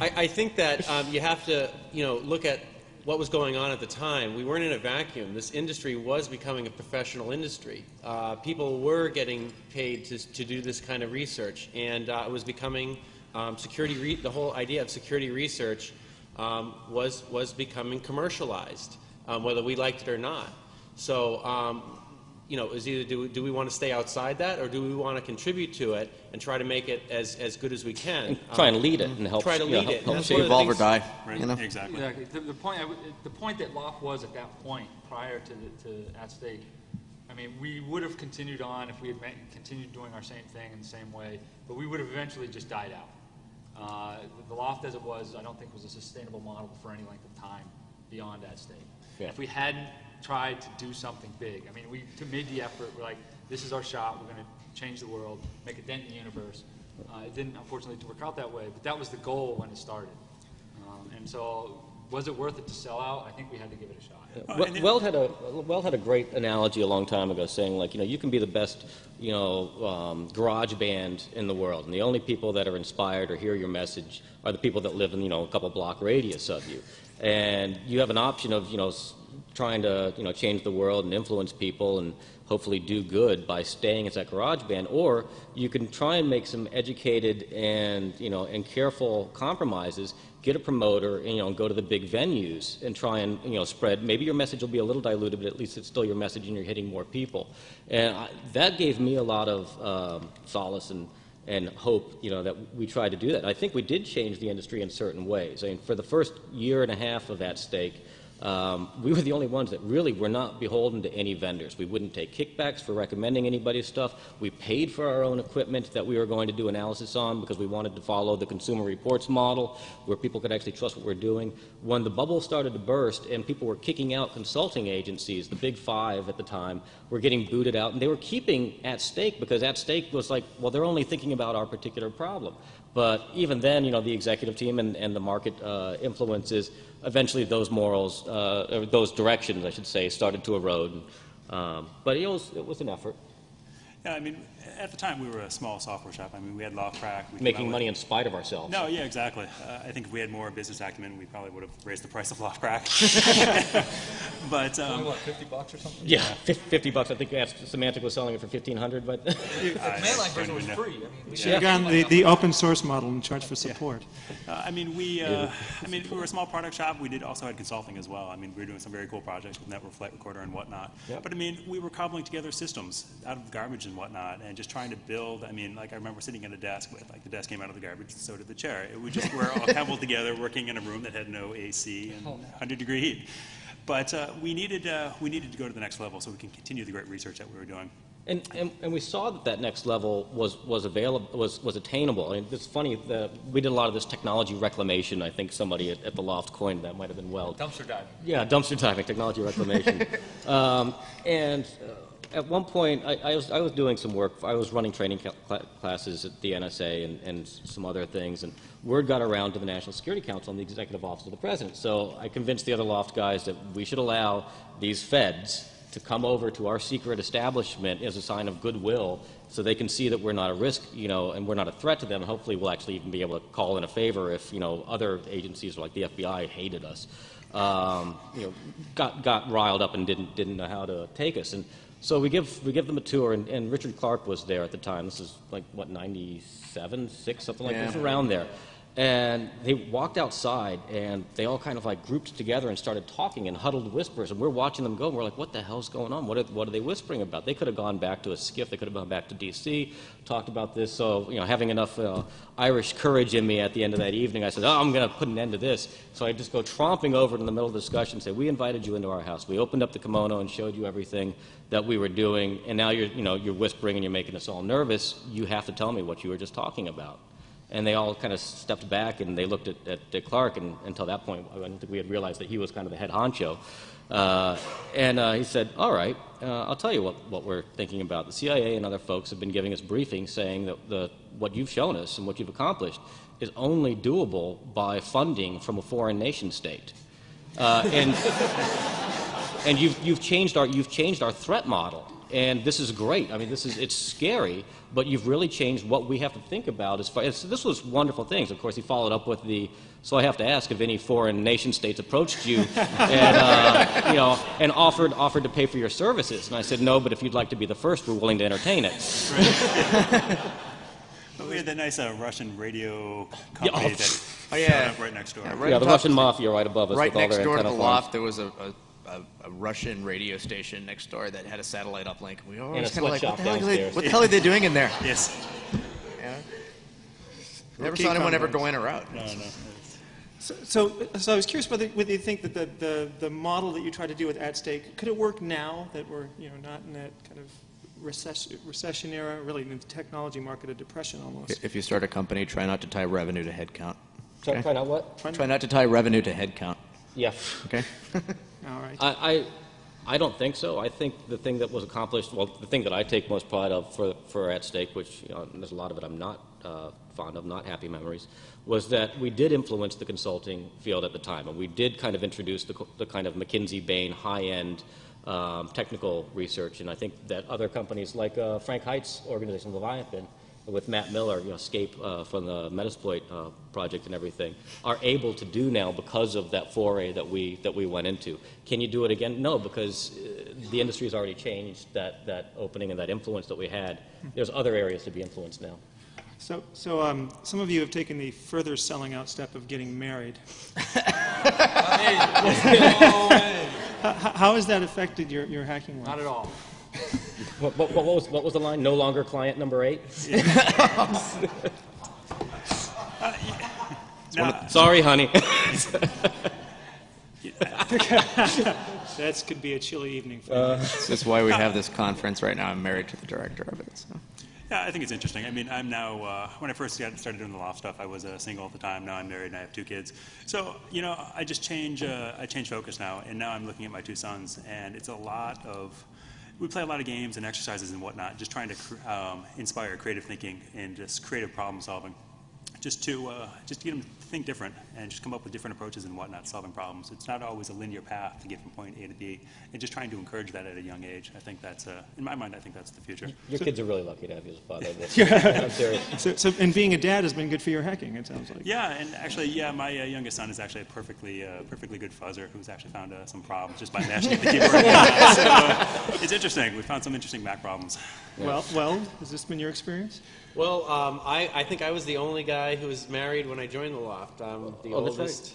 I, I think that um, you have to, you know, look at what was going on at the time. We weren't in a vacuum. This industry was becoming a professional industry. Uh, people were getting paid to, to do this kind of research, and uh, it was becoming um, security. The whole idea of security research um, was was becoming commercialized, um, whether we liked it or not. So. Um, you know, is either do, do we want to stay outside that, or do we want to contribute to it and try to make it as, as good as we can? Try Um, and lead it and help. Try to you know, lead help- it. help That's shape one the Evolve or die, Right, you know? exactly. Exactly. The, the point, the point that L0pht was at that point, prior to, the, to @stake, I mean, we would have continued on if we had ma- continued doing our same thing in the same way, but we would have eventually just died out. Uh, the L0pht as it was, I don't think was a sustainable model for any length of time beyond @stake. Yeah. If we hadn't tried to do something big, I mean, we t- made the effort. We're like, this is our shot. We're going to change the world, make a dent in the universe. Uh, it didn't, unfortunately, work out that way, but that was the goal when it started. Um, and so, was it worth it to sell out? I think we had to give it a shot. and Weld had a Weld had a great analogy a long time ago, saying like, you know, you can be the best, you know, um, garage band in the world, and the only people that are inspired or hear your message are the people that live in, you know, a couple block radius of you, and you have an option of, you know, s- trying to, you know, change the world and influence people and hopefully do good by staying as that garage band, or you can try and make some educated and, you know, and careful compromises get a promoter, and, you know, go to the big venues and try and, you know, spread. Maybe your message will be a little diluted, but at least it's still your message and you're hitting more people. And I, that gave me a lot of um, solace and, and hope, you know, that we tried to do that. I think we did change the industry in certain ways. I mean, for the first year and a half of that stake, um, we were the only ones that really were not beholden to any vendors. We wouldn't take kickbacks for recommending anybody's stuff. We paid for our own equipment that we were going to do analysis on because we wanted to follow the consumer reports model where people could actually trust what we're doing. When the bubble started to burst and people were kicking out consulting agencies, the big five at the time, were getting booted out, and they were keeping @stake because @stake was like, well, they're only thinking about our particular problem. But even then, you know, the executive team and, and the market uh, influences, eventually those morals, uh, or those directions, I should say, started to erode. Um, but it was, it was an effort. Yeah, I mean, At the time, we were a small software shop. I mean, we had L0phtCrack. we came Making out with- money in spite of ourselves. No, yeah, exactly. Uh, I think if we had more business acumen, we probably would have raised the price of L0phtCrack. *laughs* but Only um, what, 50 bucks or something? Yeah, fif- 50 bucks. I think Symantec was selling it for 1500 but *laughs* I Mainline don't version was know. free. I mean, we Should have gone the, the open source model and charge for support. Uh, I mean, we. Uh, I mean, we were a small product shop. We did also had consulting as well. I mean, we were doing some very cool projects with Network Flight Recorder and whatnot. Yep. But I mean, we were cobbling together systems out of garbage and whatnot, and just trying to build. I mean, like I remember sitting at a desk with like the desk came out of the garbage, so did the chair. It was just we're all *laughs* cobbled together, working in a room that had no AC and 100 degree heat. But uh, we needed uh, we needed to go to the next level so we can continue the great research that we were doing. And, and, and we saw that that next level was, was available, was, was attainable. I mean, it's funny that we did a lot of this technology reclamation. I think somebody at, at the L0pht coined that might have been Weld. Dumpster diving. Yeah, dumpster diving, technology reclamation. *laughs* um, and uh, at one point, I, I, was, I was doing some work. I was running training cl- classes at the NSA and, and some other things, and word got around to the National Security Council and the Executive Office of the President. So I convinced the other L0pht guys that we should allow these feds to come over to our secret establishment as a sign of goodwill so they can see that we're not a risk, you know, and we're not a threat to them. Hopefully, we'll actually even be able to call in a favor if, you know, other agencies like the FBI hated us, um, you know, got, got riled up and didn't, didn't know how to take us. And so we give, we give them a tour, and, and Richard Clarke was there at the time. This is like, what, 97, 6, something like this, around there. And they walked outside, and they all kind of like grouped together and started talking in huddled whispers. And we're watching them go, and we're like, what the hell's going on? What are, what are they whispering about? They could have gone back to a SCIF. They could have gone back to D.C., talked about this. So, you know, having enough uh, Irish courage in me at the end of that evening, I said, oh, I'm going to put an end to this. So I just go tromping over in the middle of the discussion and say, we invited you into our house. We opened up the kimono and showed you everything that we were doing. And now you're, you know, you're whispering and you're making us all nervous. You have to tell me what you were just talking about. And they all kind of stepped back and they looked at, at, at Clarke, and until that point, I don't think we had realized that he was kind of the head honcho. Uh, and uh, he said, All right, uh, I'll tell you what, what we're thinking about. The CIA and other folks have been giving us briefings saying that the, what you've shown us and what you've accomplished is only doable by funding from a foreign nation state. Uh, and *laughs* and you've, you've, changed our, you've changed our threat model. And this is great. I mean, this is, it's scary, but you've really changed what we have to think about as far as, this was wonderful things. Of course, he followed up with the, so I have to ask if any foreign nation states approached you *laughs* and, uh, you know, and offered, offered to pay for your services. And I said, no, but if you'd like to be the first, we're willing to entertain it. *laughs* But we had that nice uh, Russian radio Yeah, oh, that Oh, *laughs* showed yeah. up right next door. Yeah, right yeah, the Russian mafia right above us Right with all next their door to the L0pht, there was a, a, a, a Russian radio station next door that had a satellite uplink. We were always kind of like, what the, hell are they, what the hell are they doing in there? *laughs* Yes. Yeah. Never saw anyone ever combos. go in or out. No, no. So, so, so I was curious whether, whether you think that the, the, the model that you try to do with @stake, could it work now that we're, you know, not in that kind of recession, recession era, really in the technology market, a depression almost? If you start a company, try not to tie revenue to headcount. Try, Okay. try not what? Try not to tie revenue to headcount. Yeah. Okay. *laughs* All right. I, I, I don't think so. I think the thing that was accomplished, well, the thing that I take most pride of for, for @stake, which you know, there's a lot of it I'm not uh, fond of, not happy memories, was that we did influence the consulting field at the time, and we did kind of introduce the, the kind of McKinsey, Bain, high-end um, technical research, and I think that other companies like uh, Frank Heidt's organization, Leviathan, with Matt Miller, you know, skape uh, from the Metasploit uh, project and everything, are able to do now because of that foray that we that we went into. Can you do it again? No, because uh, the industry has already changed that that opening and that influence that we had. There's other areas to be influenced now. So, so um, some of you have taken the further selling out step of getting married. No way. H- how has that affected your, your hacking life? Not at all. What, what, what was what was the line? No longer client number eight. *laughs* No, *laughs* Sorry, honey. *laughs* That could be a chilly evening for you. This is why we have this conference right now. I'm married to the director of it. So. Yeah, I think it's interesting. I mean, I'm now, uh, when I first got started doing the L0pht stuff, I was uh, single at the time. Now I'm married and I have two kids. So, you know, I just change, uh, I change focus now. And now I'm looking at my two sons, and it's a lot of, we play a lot of games and exercises and whatnot, just trying to um, inspire creative thinking and just creative problem solving. Just to uh, just to get them to think different and just come up with different approaches and whatnot, solving problems. It's not always a linear path to get from point A to B, and just trying to encourage that at a young age. I think that's, uh, in my mind, I think that's the future. Your kids are really lucky to have you as a father. *laughs* I'm serious. So, so, and being a dad has been good for your hacking, it sounds like. Yeah, and actually, yeah, my uh, youngest son is actually a perfectly, uh, perfectly good fuzzer who's actually found uh, some problems just by mashing the keyboard. *laughs* So uh, it's interesting. We found some interesting Mac problems. Well, well, has this been your experience? Well, um, I, I think I was the only guy who was married when I joined the L0pht. I'm the Oh, that's right. oldest,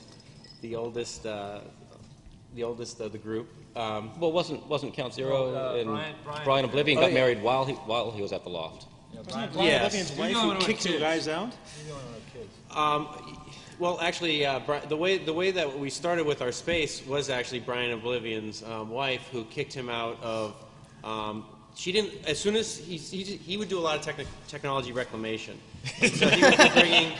the oldest, uh, the oldest of the group. Um, Well, wasn't wasn't Count Zero Uh, and Brian- Brian- Brian Oblivion Oh, got yeah. married while he while he was at the L0pht. Wasn't it Brian Yes. Levian's wife the who one kicked you kids. guys out? Um, well, actually, uh, Bri- the way the way that we started with our space was actually Brian Oblivion's um, wife who kicked him out of. Um, she didn't. As soon as he he, he would do a lot of techni- technology reclamation, *laughs* so he would be bringing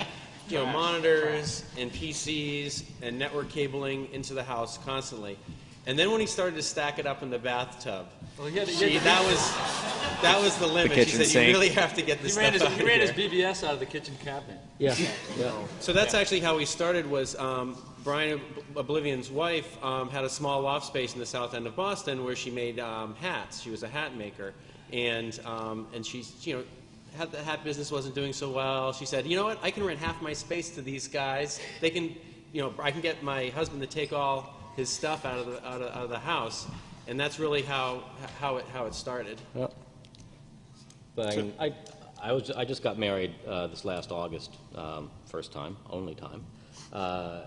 you know monitors and PCs and network cabling into the house constantly. And then when he started to stack it up in the bathtub, Well, he had to- he she, had to- that was that was the limit. kitchen she said, sink. "You really have to get He this ran, stuff his, out he of ran here." his BBS out of the kitchen cabinet. Yeah, *laughs* yeah. So that's actually how we started. Was um, Brian Oblivion's wife um, had a small loft space in the south end of Boston where she made um, hats. She was a hat maker, and um, and she you know had the hat business wasn't doing so well. She said, you know what, I can rent half my space to these guys. They can, you know, I can get my husband to take all his stuff out of the out of, out of the house, and that's really how how it how it started. Yep. But I, I, I was, I just got married uh, this last August, um, first time, only time. Uh,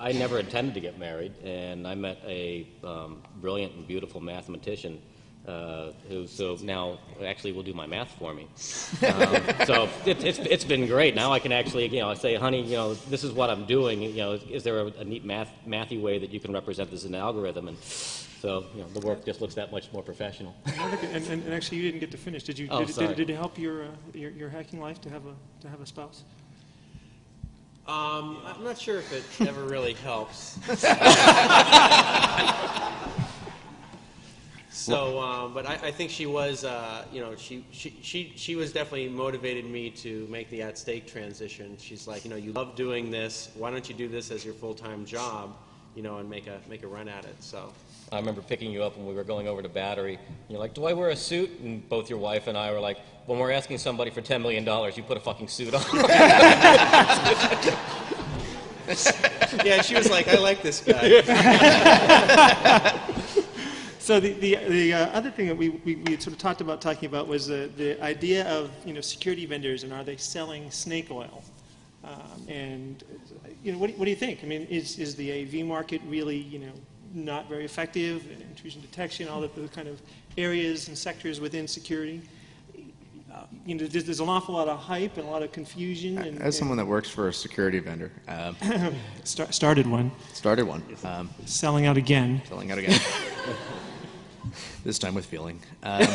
I never intended to get married, and I met a um, brilliant and beautiful mathematician uh, who so now actually will do my math for me. Um, *laughs* so it, it's it's been great. Now I can actually you know I say, honey, you know this is what I'm doing. You know, is there a, a neat math mathy way that you can represent this in an algorithm? And so you know the work just looks that much more professional. And, and, and actually, you didn't get to finish. Did you? Oh, did, sorry. did, did it help your, uh, your your hacking life to have a to have a spouse? Um, I'm not sure if it *laughs* ever really helps. so, um, but I, I think she was, uh, you know, she, she, she, she was definitely motivated me to make the @stake transition. She's like, you know, you love doing this. Why don't you do this as your full time job, you know, and make a make a run at it? So. I remember picking you up when we were going over to Battery. And you're like, "Do I wear a suit?" And both your wife and I were like, "When we're asking somebody for ten million dollars, you put a fucking suit on." *laughs* Yeah, she was like, I like this guy. *laughs* So the, the, the uh, other thing that we, we, we sort of talked about talking about was the, the idea of you know security vendors and are they selling snake oil? Um, and you know what, do- what do you think? I mean, is, is the AV market really you know not very effective in intrusion detection, all the, the kind of areas and sectors within security? Uh, you know, there's, there's an awful lot of hype and a lot of confusion. And, As someone that works for a security vendor, um, *coughs* start, started one, started one, um, selling out again. Selling out again. *laughs* this time with feeling. Um, *laughs* *laughs*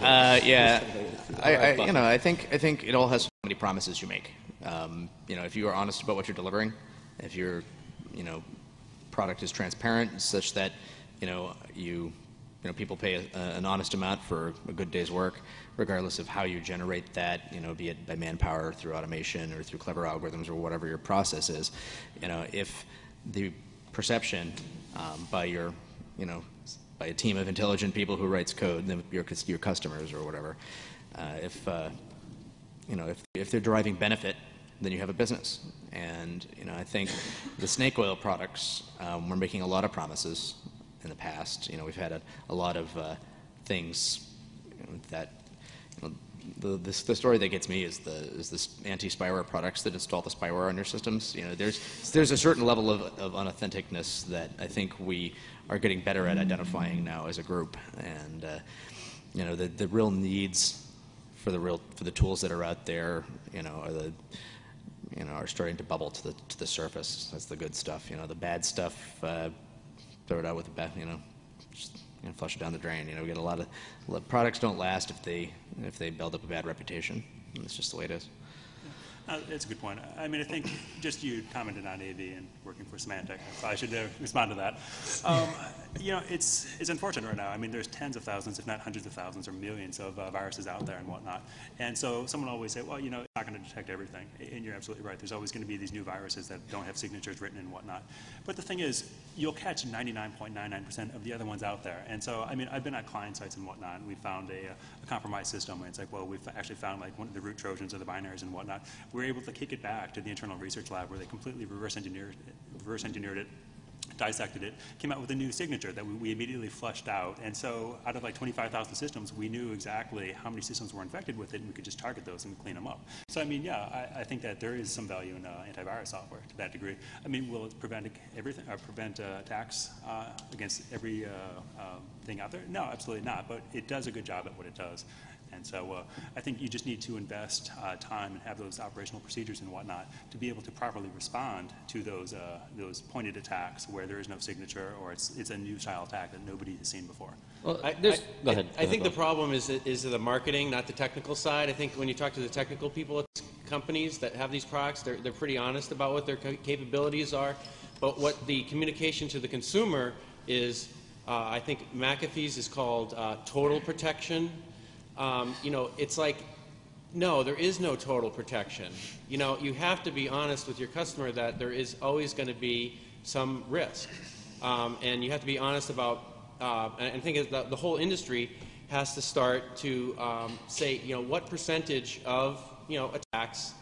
uh, yeah, I, I, you know, I think I think it all has so many promises you make. Um, you know, if you are honest about what you're delivering, if your, you know, product is transparent such that, you know, you, you know, people pay a, an honest amount for a good day's work, regardless of how you generate that, you know, be it by manpower, through automation, or through clever algorithms, or whatever your process is. You know, if the perception um, by your, you know, by a team of intelligent people who writes code, your, your customers or whatever, uh, if, uh, you know, if, if they're deriving benefit, then you have a business. And, you know, I think the snake oil products, um, we're making a lot of promises in the past. You know, we've had a, a lot of uh, things that, you know, the, the story that gets me is the is this anti-spyware products that install the spyware on your systems. You know, there's there's a certain level of, of unauthenticness that I think we are getting better at identifying now as a group, and uh, you know, the the real needs for the real for the tools that are out there, you know, are the you know are starting to bubble to the to the surface. That's the good stuff. You know, the bad stuff, uh, throw it out with the bad. You know, just you know, flush it down the drain. You know, we get a lot of products don't last if they if they build up a bad reputation. That's just the way it is. Uh, It's a good point. I mean, I think just you commented on AV and working for Symantec, so I should uh, respond to that. Um, You know, it's, it's unfortunate right now. I mean, there's tens of thousands, if not hundreds of thousands or millions of uh, viruses out there and whatnot. And so someone always say, well, you know, it's not going to detect everything. And you're absolutely right. There's always going to be these new viruses that don't have signatures written and whatnot. But the thing is, you'll catch 99.99% of the other ones out there. And so, I mean, I've been at client sites and whatnot, and we found a, a compromised system. And it's like, well, we've actually found like one of the root trojans or the binaries and whatnot. We're able to kick it back to the internal research lab where they completely reverse engineered reverse engineered it dissected it, came out with a new signature that we, we immediately flushed out. And so out of like 25,000 systems, we knew exactly how many systems were infected with it, and we could just target those and clean them up. So I mean, yeah, I, I think that there is some value in uh, antivirus software to that degree. I mean, will it prevent everything, or prevent uh, attacks uh, against every uh, um, thing out there? No, absolutely not. But it does a good job at what it does. And so uh, I think you just need to invest uh, time and have those operational procedures and whatnot to be able to properly respond to those, uh, those pointed attacks where there is no signature or it's, it's a new style attack that nobody has seen before. Well, I- there's, I- go ahead. I think the problem is, is the marketing, not the technical side. I think when you talk to the technical people at companies that have these products, they're, they're pretty honest about what their capabilities are. But what the communication to the consumer is, uh, I think McAfee's is called uh, total protection. Um, you know, it's like, no, there is no total protection. You know, you have to be honest with your customer that there is always going to be some risk. Um, and you have to be honest about, uh, and I think the, the whole industry has to start to um, say, you know, what percentage of, you know, attacks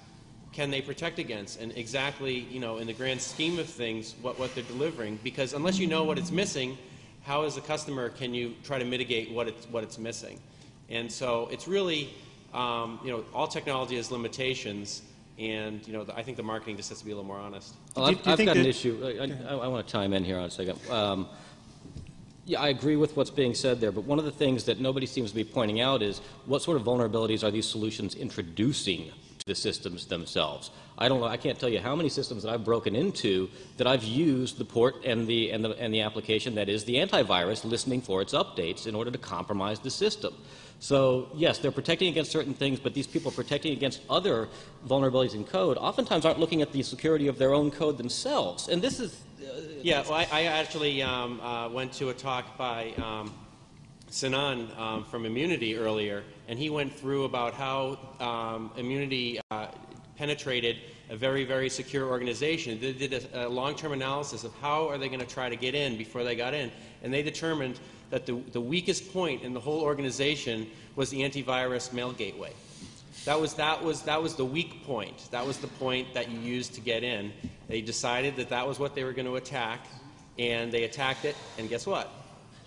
can they protect against? And exactly, you know, in the grand scheme of things, what, what they're delivering. Because unless you know what it's missing, how as a customer can you try to mitigate what it's, what it's missing? And so it's really, um, you know, all technology has limitations, and you know, I think the marketing just has to be a little more honest. Well, I've, I've got an issue. I, I, I want to chime in here on a second. Um, yeah, I agree with what's being said there, but one of the things that nobody seems to be pointing out is what sort of vulnerabilities are these solutions introducing to the systems themselves? I don't know. I can't tell you how many systems that I've broken into that I've used the port and the and the and the application that is the antivirus listening for its updates in order to compromise the system. So yes, they're protecting against certain things, but these people protecting against other vulnerabilities in code oftentimes aren't looking at the security of their own code themselves. And this is Yeah, well, I, I actually um, uh, went to a talk by um, Sinan um, from Immunity earlier, and he went through about how um, Immunity uh, penetrated a very, very secure organization. They did a, a long-term analysis of how are they going to try to get in before they got in, and they determined that the, the weakest point in the whole organization was the antivirus mail gateway. That was, that, was, that was the weak point. That was the point that you used to get in. They decided that that was what they were going to attack, and they attacked it, and guess what?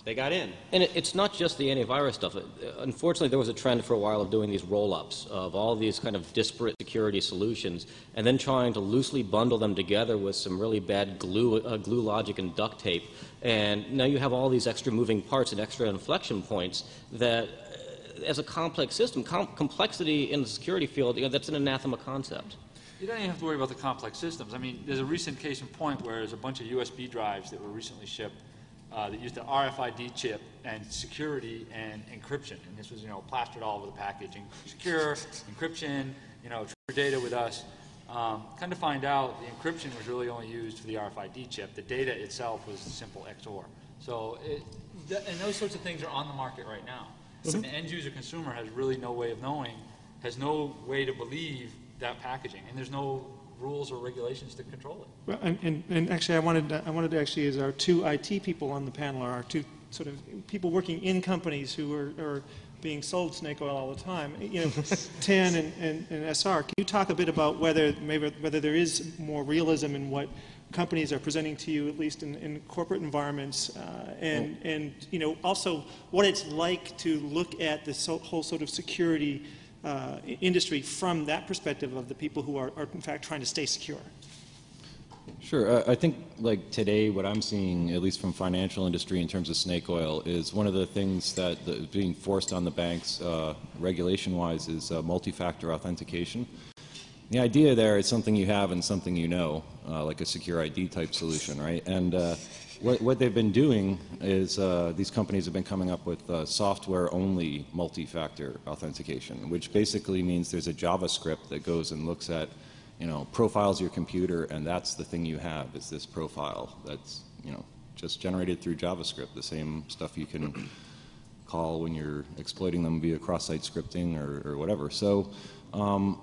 They got in. And it, it's not just the antivirus stuff. Unfortunately, there was a trend for a while of doing these roll-ups of all these kind of disparate security solutions, and then trying to loosely bundle them together with some really bad glue, uh, glue logic and duct tape. And now you have all these extra moving parts and extra inflection points that, uh, as a complex system, com- complexity in the security field, you know, that's an anathema concept. You don't even have to worry about the complex systems. I mean, there's a recent case in point where there's a bunch of USB drives that were recently shipped uh, that used the RFID chip and security and encryption. And this was, you know, plastered all over the package. And secure, encryption, you know, data with us. Um, kind of find out the encryption was really only used for the RFID chip. The data itself was simple XOR. So, it, th- and those sorts of things are on the market right now. And the end user consumer has really no way of knowing, has no way to believe that packaging, and there's no rules or regulations to control it. Well, And, and, and actually, I wanted, I wanted to actually, as our two IT people on the panel are our two sort of people working in companies who are, are being sold snake oil all the time. You know, *laughs* TAN and, and, and SR, can you talk a bit about whether, maybe, whether there is more realism in what companies are presenting to you, at least in, in corporate environments, uh, and, and, you know, also what it's like to look at this whole sort of security uh, industry from that perspective of the people who are, are in fact trying to stay secure? Sure. I I think, like today, what I'm seeing, at least from financial industry in terms of snake oil, is one of the things that is being forced on the banks, uh, regulation-wise, is uh, multi-factor authentication. The idea there is something you have and something you know, uh, like a SecurID type solution, right? And uh, What, what they've been doing is uh, these companies have been coming up with uh, software-only multi-factor authentication, which basically means there's a JavaScript that goes and looks at, you know, profiles your computer, and that's the thing you have is this profile that's, you know, just generated through JavaScript, the same stuff you can *clears throat* call when you're exploiting them via cross-site scripting or, or whatever. So um,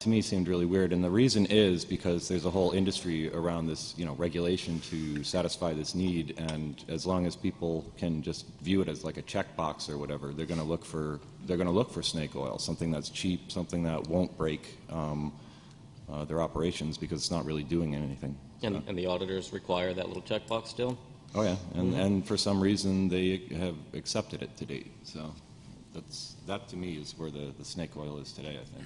to me seemed really weird. And the reason is because there's a whole industry around this you know regulation to satisfy this need. And as long as people can just view it as like a checkbox or whatever they're going to look for they're going to look for snake oil something that's cheap something that won't break. Um, uh, their operations because it's not really doing anything And, and the auditors require that little checkbox still? oh yeah and and for some reason they have accepted it to date so that's that to me is where the, the snake oil is today i think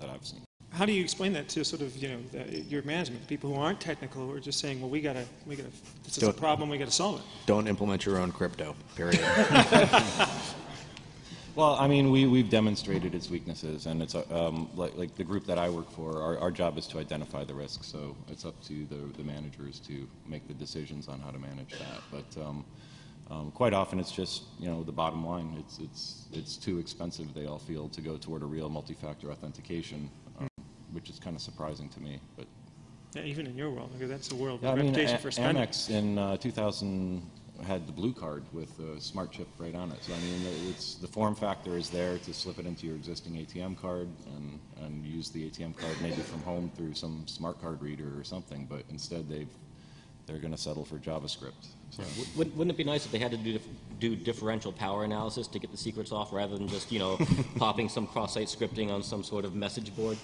that i've seen How do you explain that to sort of, you know, the, your management, people who aren't technical, who are just saying, well, we gotta, we gotta, this is a Don't- problem, we gotta solve it? Don't implement your own crypto, period. *laughs* Well, I mean, we, we've demonstrated its weaknesses, and it's, um, like, like the group that I work for, our, our job is to identify the risks, so it's up to the, the managers to make the decisions on how to manage that. But, um, um, quite often, it's just, you know, the bottom line, it's, it's, it's too expensive, they all feel, to go toward a real multi-factor authentication, um, which is kind of surprising to me, but Yeah, even in your world, because that's a world yeah, I mean, reputation for spending. Amex in uh, 2000 had the blue card with a smart chip right on it. So I mean, it's the form factor is there to slip it into your existing ATM card and, and use the ATM card maybe from home through some smart card reader or something. But instead, they've they're going to settle for JavaScript. So. Wouldn't, wouldn't it be nice if they had to do, dif- do differential power analysis to get the secrets off rather than just, you know, *laughs* popping some cross-site scripting on some sort of message board?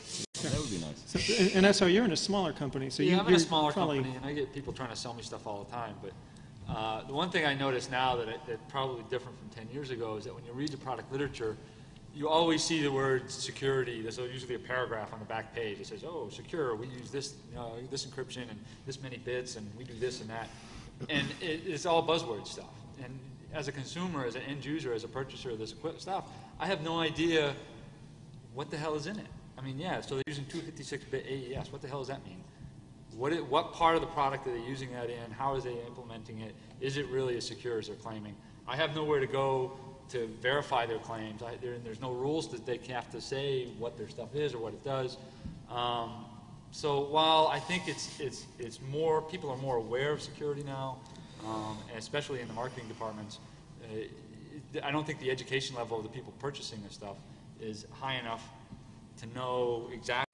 That would be nice. So- And and that's how you're in a smaller company, so you- Yeah, you're I'm in a smaller probably- company, and I get people trying to sell me stuff all the time, but uh, the one thing I notice now that, I- that probably different from 10 years ago is that when you read the product literature, you always see the word security. There's usually a paragraph on the back page that says, "Oh, secure. We use this, you know, this encryption and this many bits, and we do this and that." And it, it's all buzzword stuff. And as a consumer, as an end user, as a purchaser of this stuff, I have no idea what the hell is in it. I mean, yeah, so they're using 256-bit AES. What the hell does that mean? What, it, what part of the product are they using that in? How is they implementing it? Is it really as secure as they're claiming? I have nowhere to go to verify their claims. I, there, there's no rules that they have to say what their stuff is or what it does. Um, so while I think it's, it's, it's more, people are more aware of security now, um, especially in the marketing departments, uh, I don't think the education level of the people purchasing this stuff is high enough to know exactly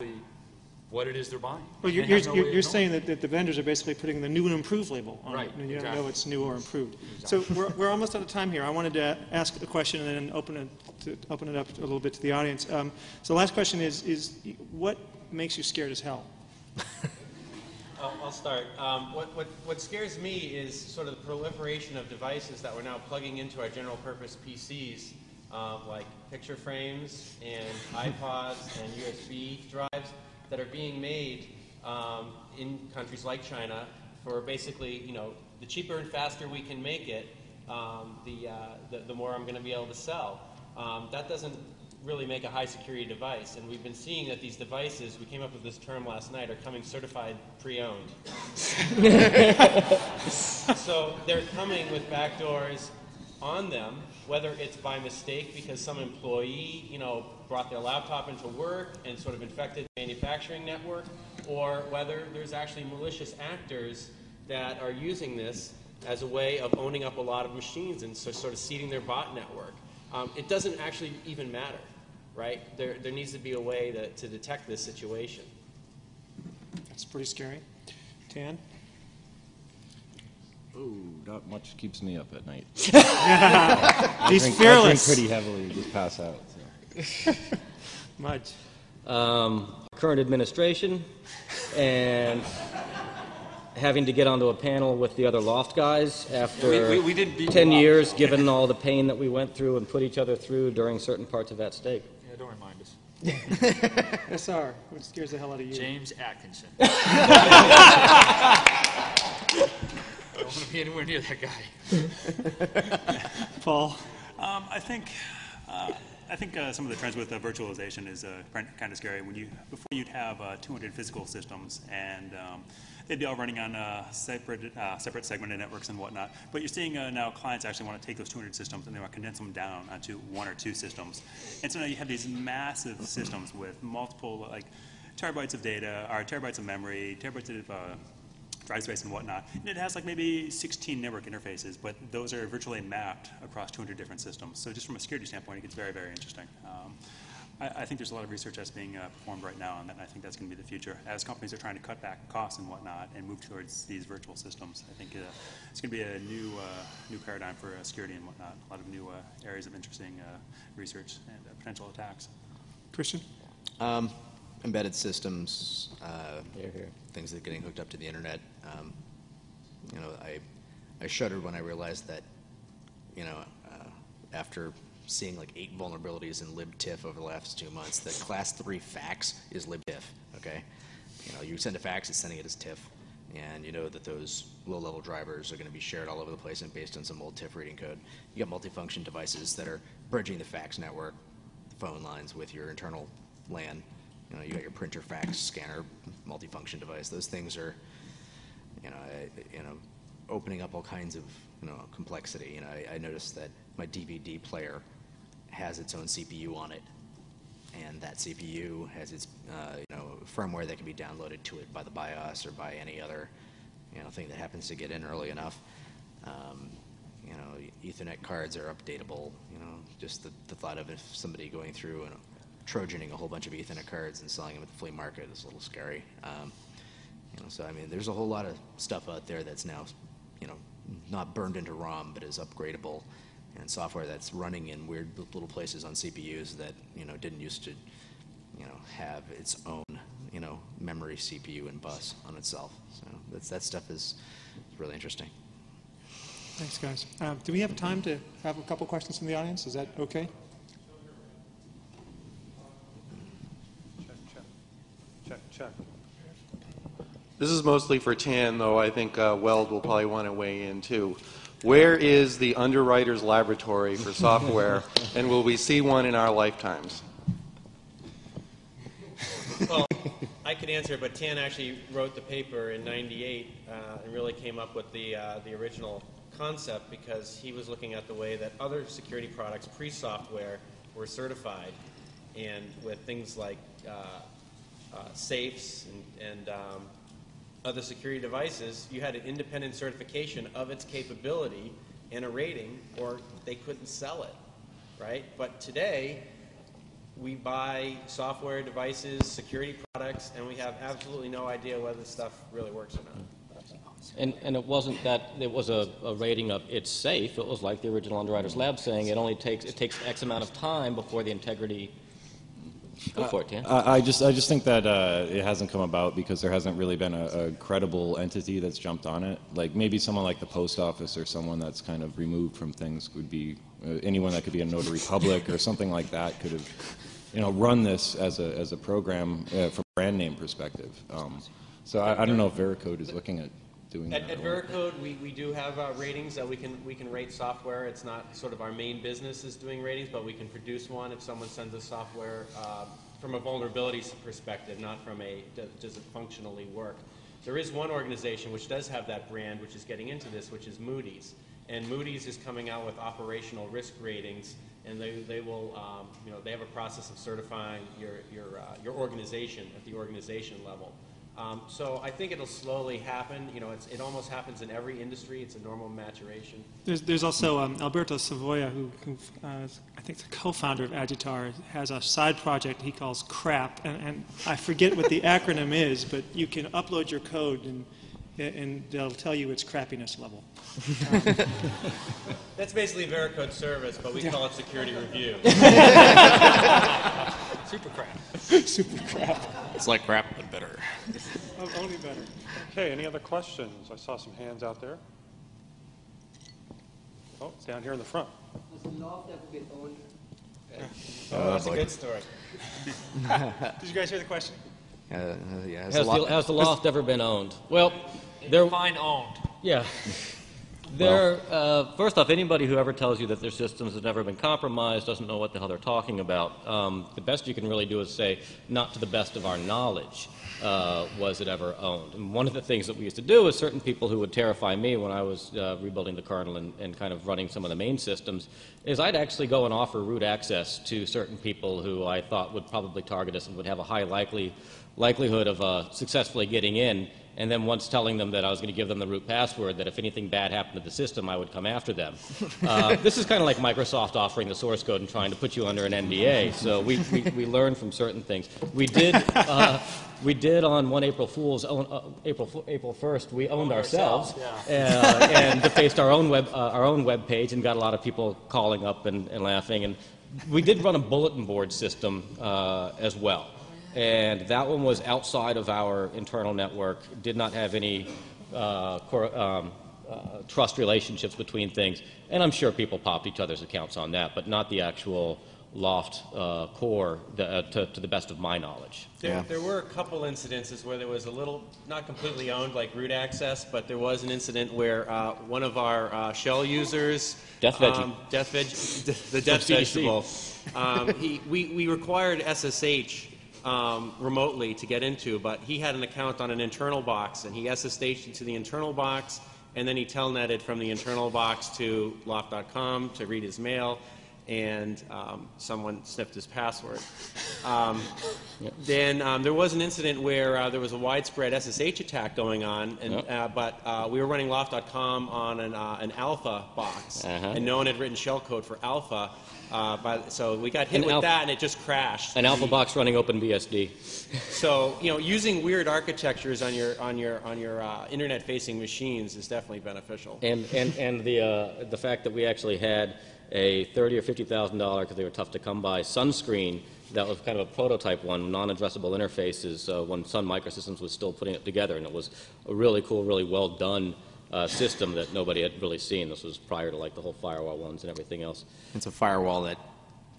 what it is they're buying. Well, you're, you're, no you're you're saying that, that the vendors are basically putting the new and improved label on Right, it, and you don't know exactly. it's new or improved. So we're, *laughs* we're almost out of time here. I wanted to ask a question and then open it, to, open it up a little bit to the audience. Um, so the last question is, is what makes you scared as hell? *laughs* I'll, I'll start. Um, what, what, what scares me is sort of the proliferation of devices that we're now plugging into our general purpose PCs, um, like picture frames and *laughs* iPods and USB drives that are being made um, in countries like China for basically, you know, the cheaper and faster we can make it, um, the, uh, the, the more I'm going to be able to sell. Um, that doesn't really make a high security device. And we've been seeing that these devices, we came up with this term last night, are coming certified pre-owned. *laughs* so they're coming with backdoors on them, whether it's by mistake because some employee, you know, brought their laptop into work and sort of infected the manufacturing network, or whether there's actually malicious actors that are using this as a way of owning up a lot of machines and so sort of seeding their bot network. Um, it doesn't actually even matter, right? There, there needs to be a way to, to detect this situation. That's pretty scary. Tan? Oh, not much keeps me up at night. *laughs* He's I drink, fearless. I drink pretty heavily and just pass out. So. *laughs* Mudge. um, current administration and having to get onto a panel with the other L0pht guys after We- we- we didn't 10 you up. years, given all the pain that we went through and put each other through during certain parts of that steak. Yeah, don't remind us. *laughs* SR, what scares the hell out of you? James Atkinson. I don't want to be anywhere near that guy. *laughs* Paul? Um, I think uh, I think uh, some of the trends with uh, virtualization is uh, kind of scary. When you before you'd have uh, 200 physical systems, and um, they'd be all running on uh, separate uh, separate segmented networks and whatnot. But you're seeing uh, now clients actually want to take those 200 systems and they want to condense them down onto one or two systems. And so now you have these massive systems with multiple like terabytes of data, or terabytes of memory, terabytes of uh, drive space and whatnot. And it has like maybe 16 network interfaces, but those are virtually mapped across 200 different systems. So just from a security standpoint, it gets very, very interesting. Um, I, I think there's a lot of research that's being uh, performed right now on that, and I think that's going to be the future. As companies are trying to cut back costs and whatnot and move towards these virtual systems, I think uh, it's going to be a new, uh, new paradigm for uh, security and whatnot. A lot of new uh, areas of interesting uh, research and uh, potential attacks. Christien? Um, embedded systems, uh, Here, here. things that are getting hooked up to the internet. Um, you know, I, I shuddered when I realized that, you know, uh, after seeing like eight vulnerabilities in libtiff over the last two months, that class three fax is libtiff. Okay, you know, you send a fax, it's sending it as TIFF, and you know that those low-level drivers are going to be shared all over the place and based on some old TIFF reading code. You got multifunction devices that are bridging the fax network, the phone lines with your internal LAN. You know, you got your printer, fax, scanner, multifunction device. Those things are, you know, I, you know, opening up all kinds of you know complexity. You know, I, I noticed that my DVD player has its own CPU on it, and that CPU has its uh, you know firmware that can be downloaded to it by the BIOS or by any other you know thing that happens to get in early enough. Um, you know, Ethernet cards are updatable. You know, just the, the thought of if somebody going through and trojaning a whole bunch of Ethernet cards and selling them at the flea market is a little scary. Um, you know, so I mean, there's a whole lot of stuff out there that's now, you know, not burned into ROM, but is upgradable, and software that's running in weird little places on CPUs that you know didn't used to, you know, have its own, you know, memory CPU and bus on itself. So that's that stuff is really interesting. Thanks, guys. Um, do we have time to have a couple questions from the audience? Is that okay? Check, check, Check, check. This is mostly for Tan, though I think uh, Weld will probably want to weigh in too. Where is the underwriter's laboratory for software, *laughs* and will we see one in our lifetimes? Well, I could answer, but Tan actually wrote the paper in '98 uh, and really came up with the uh, the original concept because he was looking at the way that other security products pre-software were certified, and with things like uh, uh, safes and, and um, other security devices, you had an independent certification of its capability and a rating, or they couldn't sell it, right? But today, we buy software devices, security products, and we have absolutely no idea whether the stuff really works or not. And, and it wasn't that it was a, a rating of it's safe. It was like the original Underwriters Lab saying it only takes it takes X amount of time before the integrity. Go for it, Dan. I, I just I just think that uh, it hasn't come about because there hasn't really been a, a credible entity that's jumped on it. Like maybe someone like the post office or someone that's kind of removed from things would be uh, anyone that could be a notary public or something like that could have you know run this as a as a program uh, from a brand name perspective. Um, so I, I don't know if Veracode is looking at doing At, that. at Veracode, we, we do have uh, ratings that we can we can rate software. It's not sort of our main business is doing ratings, but we can produce one if someone sends us software uh, from a vulnerability perspective, not from a does, it functionally work. There is one organization which does have that brand, which is getting into this, which is Moody's, and Moody's is coming out with operational risk ratings, and they, they will um, you know they have a process of certifying your your uh, your organization at the organization level. Um, so I think it'll slowly happen. You know, it's, it almost happens in every industry. It's a normal maturation. There's, there's also um, Alberto Savoia, who, who uh, is, I think, the co-founder of Agitar, has a side project he calls CRAP, and, and I forget what the *laughs* acronym is, but you can upload your code and, and they'll tell you its crappiness level. *laughs* That's basically Veracode service, but we call it security review. *laughs* Super crap. *laughs* Super crap. It's like crap, but better. Oh, Only better. Okay, any other questions? I saw some hands out there. Oh, it's down here in the front. Has the L0pht ever been owned? Oh, that's a good story. *laughs* Did you guys hear the question? Uh, uh, yeah, has Has a lot- the, has the L0pht ever been owned? Well, there. Fine owned. Yeah. *laughs* There, uh, first off, anybody who ever tells you that their systems have never been compromised doesn't know what the hell they're talking about. Um, the best you can really do is say, not to the best of our knowledge uh, was it ever owned. And one of the things that we used to do is certain people who would terrify me when I was uh, rebuilding the kernel and, and kind of running some of the main systems is I'd actually go and offer root access to certain people who I thought would probably target us and would have a high likely, likelihood of uh, successfully getting in and then once telling them that I was going to give them the root password, that if anything bad happened to the system, I would come after them. *laughs* Uh, this is kind of like Microsoft offering the source code and trying to put you under an NDA. So we, we, we learn from certain things. We did, uh, we did on one April Fool's, own, uh, April, April 1st, we owned ourselves uh, and defaced our own, web, uh, our own web page and got a lot of people calling up and, and laughing. And we did run a bulletin board system uh, as well and that one was outside of our internal network, did not have any uh, cor- um, uh, trust relationships between things. And I'm sure people popped each other's accounts on that, but not the actual L0pht uh, core, the, uh, to, to the best of my knowledge. There, there were a couple incidences where there was a little, not completely owned like root access, but there was an incident where uh, one of our uh, shell users, Death Veggie. um, Death Veg, *laughs* the *laughs* Death CDC. Vegetable, um, he, we, we required SSH um, remotely to get into, but he had an account on an internal box, and he SSH'd into the internal box, and then he telnetted from the internal box to L0pht.com to read his mail, and um, someone sniffed his password. Um, Then um, there was an incident where uh, there was a widespread SSH attack going on, and, Yep. uh, but uh, we were running L0pht.com on an, uh, an alpha box, Uh-huh. and no one had written shellcode for alpha. Uh, by, so we got hit An with alpha- that, and it just crashed. An alpha box running OpenBSD. So you know, using weird architectures on your on your on your uh, internet-facing machines is definitely beneficial. And, and, and the, uh, the fact that we actually had a thirty or fifty thousand dollar, because they were tough to come by, SunScreen that was kind of a prototype one, non-addressable interfaces, uh, when Sun Microsystems was still putting it together, and it was a really cool, really well done uh, system that nobody had really seen. This was prior to like the whole firewall ones and everything else. It's a firewall that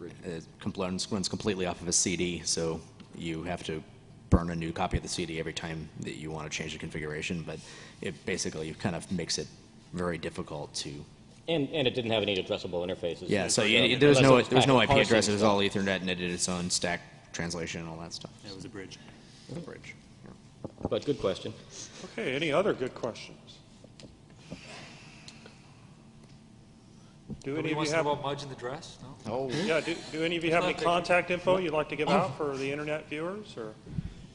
uh, runs runs completely off of a CD, so you have to burn a new copy of the CD every time that you want to change the configuration. But it basically kind of makes it very difficult to. And, and it didn't have any addressable interfaces. Yeah, so you, there was no it was there was no IP address. It was all Ethernet, and it did its own stack translation and all that stuff. It was a bridge. The bridge. But good question. Okay, any other good questions? Do any Nobody of wants you to know have, about Mudge in the dress? No? Oh, yeah, do, do any of you have any It's not that- contact info you'd like to give out for the internet viewers, or?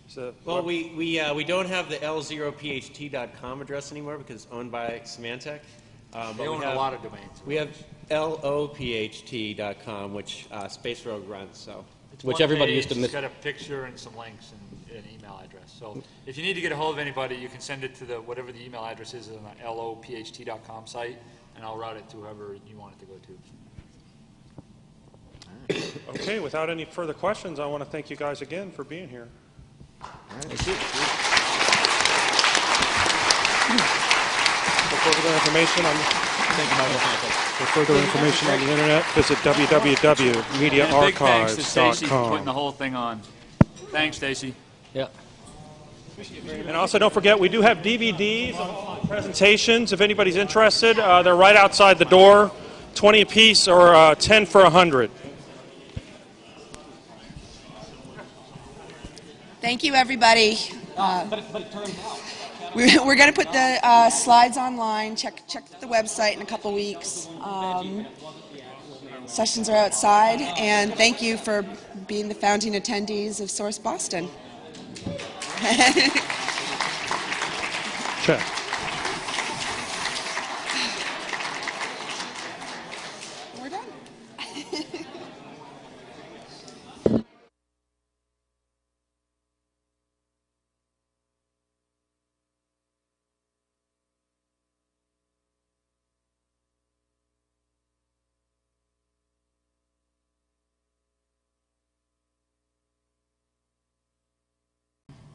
is the Well, we we, uh, we don't have the L0pht.com address anymore because it's owned by Symantec. Uh, but They we own have, a lot of domains. We have LOPHT.com, which uh, Space Rogue runs. So It's Which one everybody page, used to It's miss- got a picture and some links and an email address. So if you need to get a hold of anybody, you can send it to the, whatever the email address is on the lopht.com site, and I'll route it to whoever you want it to go to. Okay, without any further questions, I want to thank you guys again for being here. For further information on, for further information on the internet, visit And a big thanks to Stacy for putting the whole thing on. Thanks, Stacy. Yeah. And also, don't forget, we do have DVDs of presentations. If anybody's interested, uh, they're right outside the door, 20 apiece or uh, 10 for 100. Thank you, everybody. Uh, We're, we're going to put the uh, slides online. Check check the website in a couple weeks. Um, sessions are outside, and thank you for being the founding attendees of Source Boston. *laughs* Check.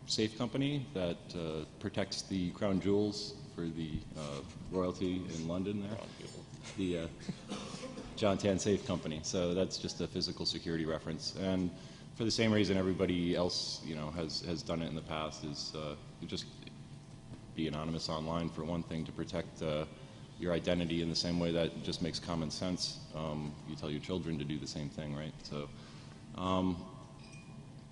Safe company that uh, protects the crown jewels for the uh, royalty in London there. The uh, John Tan Safe Company. So that's just a physical security reference. And for the same reason everybody else, you know, has, has done it in the past is uh, just be anonymous online for one thing to protect uh, your identity in the same way that just makes common sense. Um, you tell your children to do the same thing, right? So, um,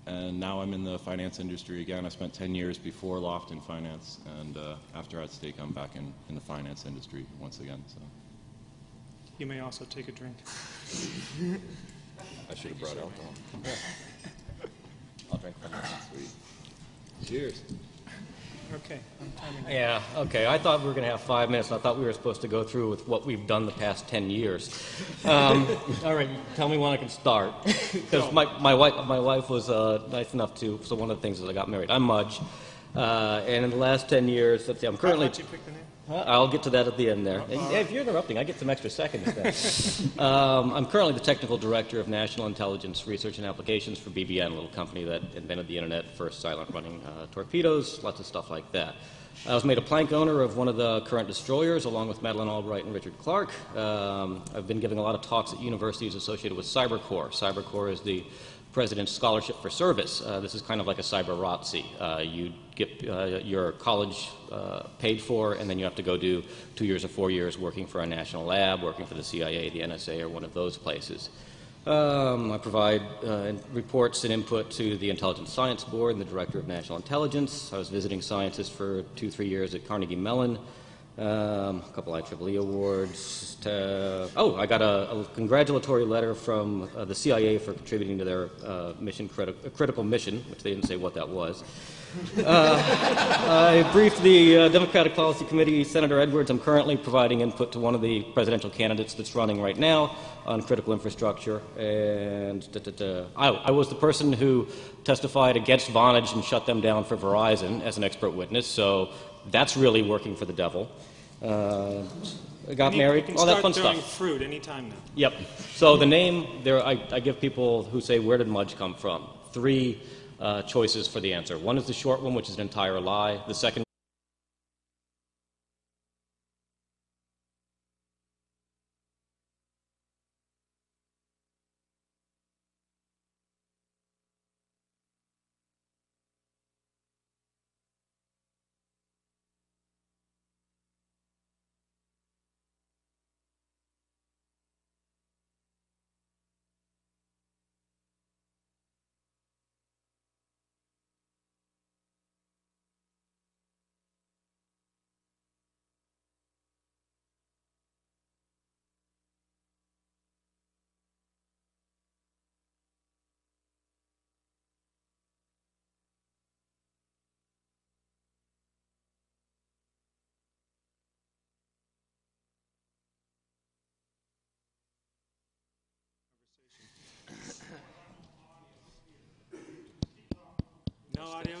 and now I'm in the finance industry again. I spent 10 years before L0pht in finance, and uh, after @stake, I'm back in, in the finance industry once again. So You may also take a drink. I should have brought alcohol. *laughs* I'll drink from that. Sweet. Cheers. Okay, I'm timing. Yeah, okay. I thought we were going to have five minutes. and I thought we were supposed to go through with what we've done the past 10 years. Um, *laughs* all right, tell me when I can start. *laughs* Because my, my, wife, my wife was uh, nice enough to, so one of the things is I got married. I'm Mudge. Uh, and in the last 10 years, let's see, I'm currently. let you pick the name. I'll get to that at the end there. If you're interrupting, I get some extra seconds then. *laughs* um, I'm currently the technical director of national intelligence research and applications for BBN, a little company that invented the internet, first silent running uh, torpedoes, lots of stuff like that. I was made a plank owner of one of the current destroyers, along with Madeleine Albright and Richard Clarke. Um, I've been giving a lot of talks at universities associated with CyberCorps. CyberCorps is the President's Scholarship for Service. Uh, this is kind of like a cyber ROTC. Uh, you get uh, your college uh, paid for, and then you have to go do two years or four years working for a national lab, working for the CIA, the NSA, or one of those places. Um, I provide uh, reports and input to the Intelligence Science Board and the Director of National Intelligence. I was visiting scientist for two, three years at Carnegie Mellon. Um, a couple IEEE awards. To, oh, I got a, a congratulatory letter from uh, the CIA for contributing to their uh, mission criti- uh, critical mission, which they didn't say what that was. Uh, I briefed the uh, Democratic Policy Committee, Senator Edwards. I'm currently providing input to one of the presidential candidates that's running right now on critical infrastructure. And da, da, da. I, I was the person who testified against Vonage and shut them down for Verizon as an expert witness. So that's really working for the devil. Uh, got You married, You can all that start fun stuff. fruit anytime now. Yep. So the name, there, I, I give people who say, where did Mudge come from? Three uh, choices for the answer. One is the short one, which is an entire lie. The second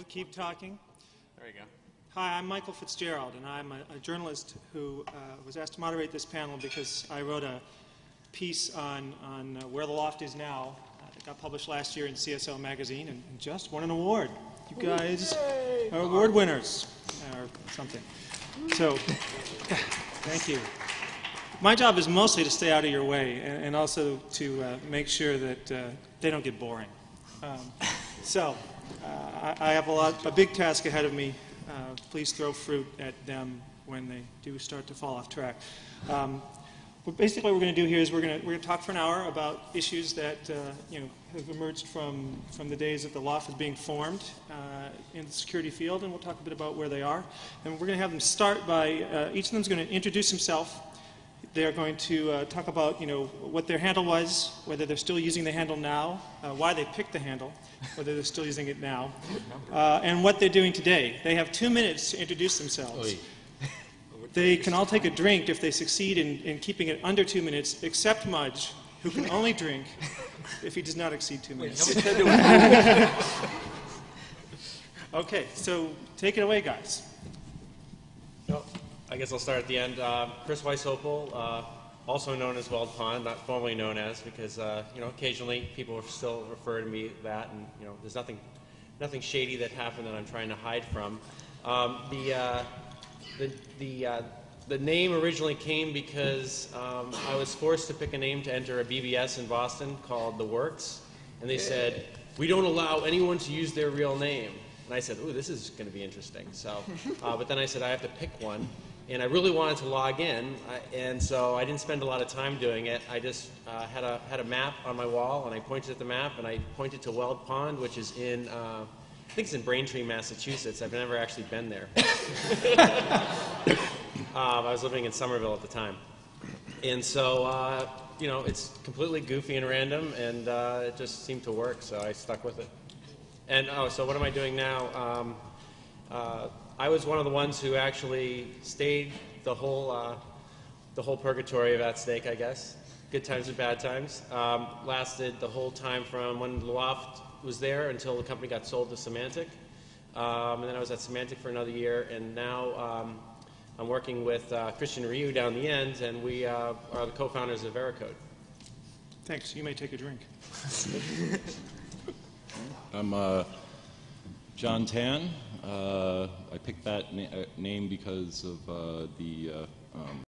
No keep talking. There you go. Hi, I'm Michael Fitzgerald, and I'm a, a journalist who uh, was asked to moderate this panel because I wrote a piece on, on uh, where the L0pht is now. Uh, it got published last year in CSO magazine and, and just won an award. You guys are award winners, or something. So, *laughs* thank you. My job is mostly to stay out of your way and, and also to uh, make sure that uh, they don't get boring. Um, so, I, I have a lot, a big task ahead of me. Uh, please throw fruit at them when they do start to fall off track. Um, but basically, what we're going to do here is we're going to we're going to talk for an hour about issues that uh, you know have emerged from from the days that the L0pht was being formed uh, in the security field, and we'll talk a bit about where they are. And we're going to have them start by uh, each of them is going to introduce himself. They're going to uh, talk about, you know, what their handle was, whether they're still using the handle now, uh, why they picked the handle, whether they're still using it now, uh, and what they're doing today. They have two minutes to introduce themselves. They can all take a drink if they succeed in, in keeping it under two minutes, except Mudge, who can only drink if he does not exceed two *laughs* minutes. okay, so take it away, guys. Well, I guess I'll start at the end. Uh, Chris Wysopal, uh, also known as Weld Pond, not formally known as, because uh, you know occasionally people still refer to me that, and you know there's nothing, nothing shady that happened that I'm trying to hide from. Um, the, uh, the the uh, the name originally came because um, I was forced to pick a name to enter a BBS in Boston called The Works, and they said we don't allow anyone to use their real name. And I said, "Ooh, this is going to be interesting." So, uh, but then I said I have to pick one, and I really wanted to log in, I- and so I didn't spend a lot of time doing it. I just uh, had a had a map on my wall, and I pointed at the map, and I pointed to Weld Pond, which is in uh, I think it's in Braintree, Massachusetts. I've never actually been there. *laughs* *coughs* um, I was living in Somerville at the time, and so uh, you know it's completely goofy and random, and uh, it just seemed to work, so I stuck with it. And oh, so what am I doing now? Um, uh, I was one of the ones who actually stayed the whole uh, the whole purgatory of @stake, I guess. Good times and bad times. Um, lasted the whole time from when L0pht was there until the company got sold to Symantec. Um, and then I was at Symantec for another year, and now um, I'm working with uh, Christien Rioux down the end, and we uh, are the co-founders of Veracode. Thanks. You may take a drink. *laughs* I'm uh, John Tan. Uh, I picked that na- uh, name because of uh, the uh, um,